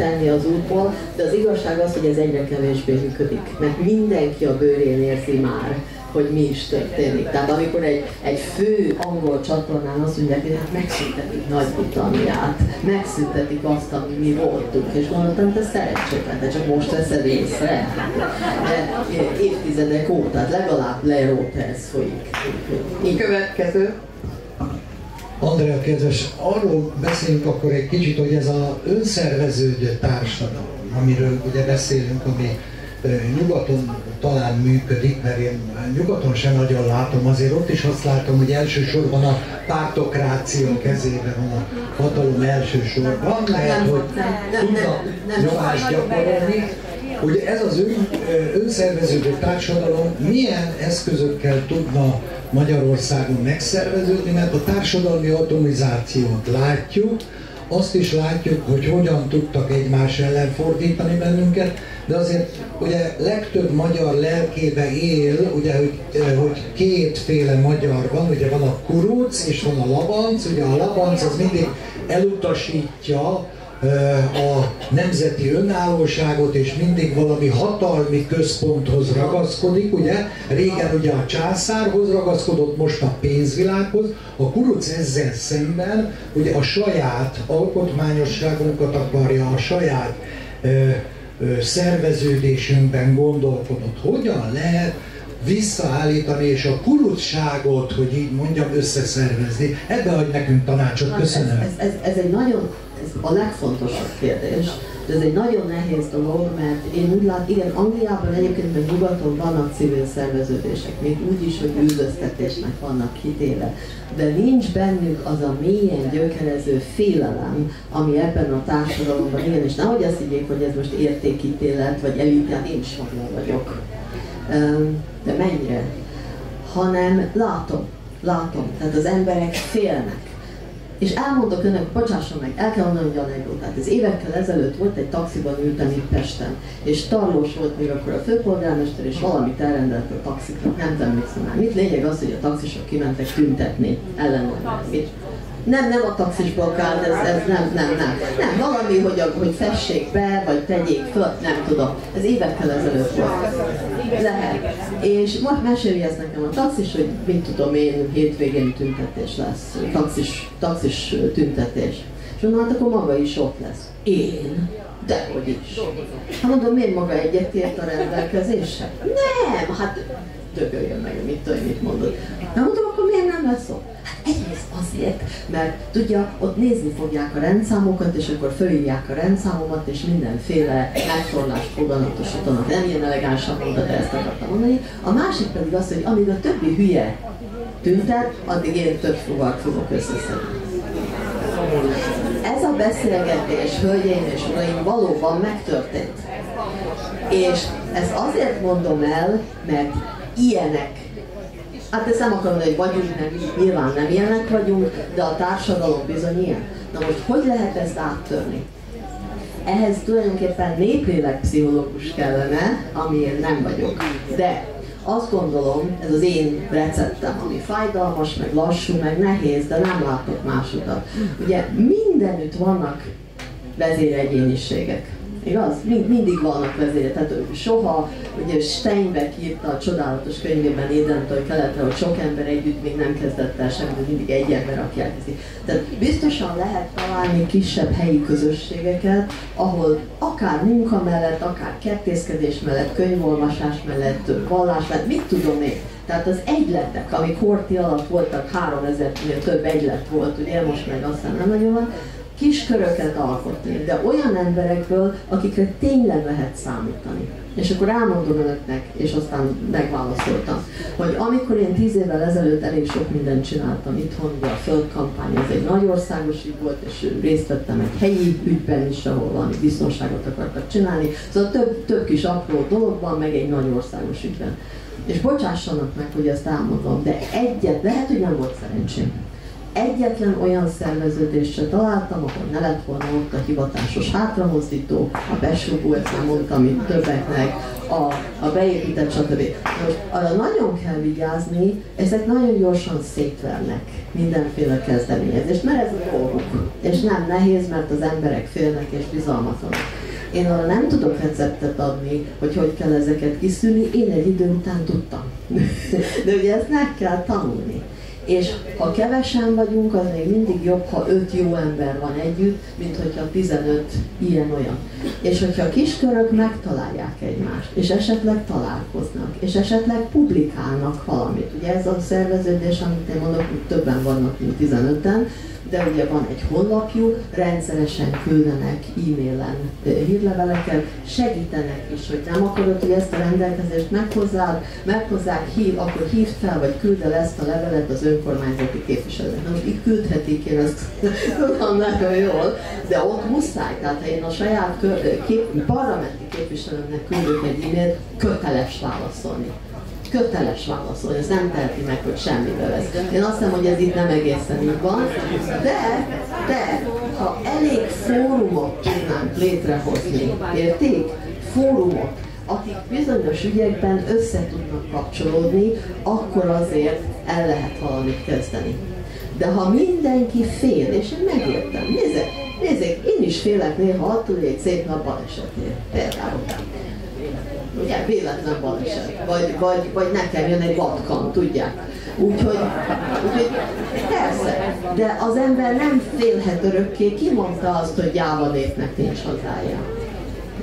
eltenni az útból, de az igazság az, hogy ez egyre kevésbé működik, mert mindenki a bőrén érzi már, hogy mi is történik. Tehát amikor egy, egy fő angol csatornán azt mondják, hogy hát megszüntetik Nagy-Britanniát, megszüntetik azt, ami mi voltunk, és gondoltam, te szerencsétlen, de csak most veszed észre. De évtizedek óta, legalább leróta ez folyik. Következő. Andrea, kedves, arról beszélünk akkor egy kicsit, hogy ez a önszerveződő társadalom, amiről ugye beszélünk, ami nyugaton talán működik, mert én nyugaton sem nagyon látom, azért ott is azt látom, hogy elsősorban a pártokrácia kezében van a hatalom elsősorban, lehet, hogy tudnak nyomást gyakorolni, Ugye ez az ön, önszerveződő társadalom milyen eszközökkel tudna Magyarországon megszerveződni, mert a társadalmi atomizációt látjuk, azt is látjuk, hogy hogyan tudtak egymás ellen fordítani bennünket, de azért ugye legtöbb magyar lelkébe él, ugye, hogy, hogy kétféle magyar van, ugye van a kuruc és van a labanc, ugye a labanc az mindig elutasítja a nemzeti önállóságot, és mindig valami hatalmi központhoz ragaszkodik, ugye? Régen ugye a császárhoz ragaszkodott, most a pénzvilághoz. A kuruc ezzel szemben ugye a saját alkotmányosságunkat akarja, a saját ö, ö, szerveződésünkben gondolkodott. Hogyan lehet visszaállítani, és a kurucságot, hogy így mondjam, összeszervezni. Ebbe adj nekünk tanácsot. Köszönöm. Ez, ez, ez, ez egy nagyon ez a legfontosabb kérdés, ez egy nagyon nehéz dolog, mert én úgy látom, igen, Angliában egyébként meg nyugaton vannak civil szerveződések, még úgy is, hogy üldöztetésnek vannak kitéve, de nincs bennük az a mélyen gyökerező félelem, ami ebben a társadalomban él, és nehogy azt higgyék, hogy ez most értékítélet, vagy elítélet, én is vagyok. De mennyire? Hanem látom, látom, tehát az emberek félnek és elmondok önök, bocsásson meg, el kell mondani egy anekdotát. Ez évekkel ezelőtt volt egy taxiban ültem itt Pesten, és tarlós volt még akkor a főpolgármester, és valamit elrendelt a taxiknak, nem emlékszem már. Mit lényeg az, hogy a taxisok kimentek tüntetni ellenőrnek. Nem, nem a taxis blokkád, ez, ez nem, nem, nem. Nem, valami, hogy, hogy fessék be, vagy tegyék föl, nem tudom. Ez évekkel ezelőtt volt. Lehet. És most meséli ezt nekem a taxis, hogy mit tudom én, hétvégén tüntetés lesz. Taxis, taxis tüntetés. És mondom, hát akkor maga is ott lesz. Én? Dehogy is. Hát mondom, miért maga egyetért a rendelkezéssel? Nem, hát dögöljön meg, mit tudom, mit mondod. Na mondom, akkor miért nem lesz ott? Azért, mert tudja, ott nézni fogják a rendszámokat, és akkor fölírják a rendszámomat, és mindenféle megtorlást foganatosítanak. Nem ilyen elegánsan mondta, de ezt akartam mondani. A másik pedig az, hogy amíg a többi hülye tüntet, addig én több fogak fogok összeszedni. Ez a beszélgetés, hölgyeim és uraim, valóban megtörtént. És ezt azért mondom el, mert ilyenek Hát ezt nem akarom hogy vagyunk, mert nyilván nem ilyenek vagyunk, de a társadalom bizony ilyen. Na most hogy lehet ezt áttörni? Ehhez tulajdonképpen pszichológus kellene, ami én nem vagyok. De azt gondolom, ez az én receptem, ami fájdalmas, meg lassú, meg nehéz, de nem látok másokat. Ugye mindenütt vannak vezéregyéniségek Igaz? Mind, mindig vannak vezérek. Tehát soha, ugye Steinbeck írta a csodálatos könyvében Édentől keletre, hogy sok ember együtt még nem kezdett el semmi, de mindig egy ember, aki elkezdi. Tehát biztosan lehet találni kisebb helyi közösségeket, ahol akár munka mellett, akár kettészkedés mellett, könyvolvasás mellett, vallás mellett, mit tudom én, tehát az egyletek, amik Horti alatt voltak, 3000 több egylet volt, ugye most meg aztán nem nagyon van, kis köröket alkotni, de olyan emberekből, akikre tényleg lehet számítani. És akkor elmondom önöknek, és aztán megválaszoltam, hogy amikor én tíz évvel ezelőtt elég sok mindent csináltam itthon, ugye a földkampány, ez egy nagy ügy volt, és részt vettem egy helyi ügyben is, ahol valami biztonságot akartak csinálni. Szóval több, több kis apró dologban, meg egy nagy ügyben. És bocsássanak meg, hogy ezt elmondom, de egyet, lehet, hogy nem volt szerencsém egyetlen olyan szerveződést se találtam, ahol ne lett volna ott a hivatásos hátramozdító, a besúgó, ezt már mondtam itt többeknek, a, a beépített, stb. Most arra nagyon kell vigyázni, ezek nagyon gyorsan szétvernek mindenféle kezdeményezést, mert ez a dolguk. És nem nehéz, mert az emberek félnek és bizalmatlanak. Én arra nem tudok receptet adni, hogy hogy kell ezeket kiszűrni, én egy idő után tudtam. De ugye ezt meg kell tanulni. És ha kevesen vagyunk, az még mindig jobb, ha öt jó ember van együtt, mint hogyha 15 ilyen-olyan. És hogyha a kiskörök megtalálják egymást, és esetleg találkoznak, és esetleg publikálnak valamit. Ugye ez a szerveződés, amit én mondok, hogy többen vannak, mint 15-en, de ugye van egy honlapjuk, rendszeresen küldenek e-mailen hírleveleket, segítenek is, hogy nem akarod, hogy ezt a rendelkezést meghozzák, meghozzák, hív, akkor hívd fel, vagy küld el ezt a levelet az önkormányzati képviselőnek. Na most itt küldhetik, én ezt tudom nagyon jól, de ott muszáj, tehát ha én a saját kép, parlamenti képviselőnek küldök egy e-mailt, köteles válaszolni köteles válaszolni, ez nem teheti meg, hogy semmibe vesz. Én azt hiszem, hogy ez itt nem egészen így van, de, de ha elég fórumot tudnánk létrehozni, érték? Fórumot, akik bizonyos ügyekben össze tudnak kapcsolódni, akkor azért el lehet valamit kezdeni. De ha mindenki fél, és én megértem, nézzek, nézzek, én is félek néha attól, hogy egy szép nap balesetnél, például ugye, véletlen baleset, vagy, vagy, vagy nekem jön egy vatkan, tudják. Úgyhogy, úgyhogy persze, de az ember nem félhet örökké, ki mondta azt, hogy gyáva népnek nincs hazája.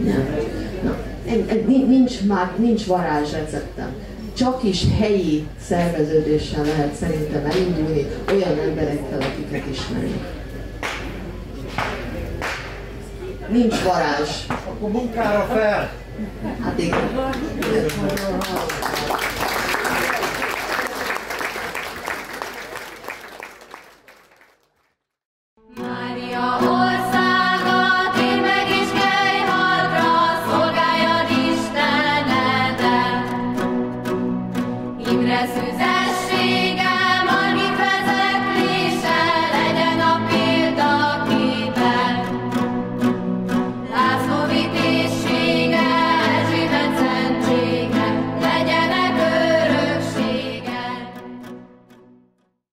Nem. Na, nincs, már, nincs varázsreceptem. Csak is helyi szerveződéssel lehet szerintem elindulni olyan emberekkel, akiket ismerünk. Nincs varázs. Akkor munkára fel! Hát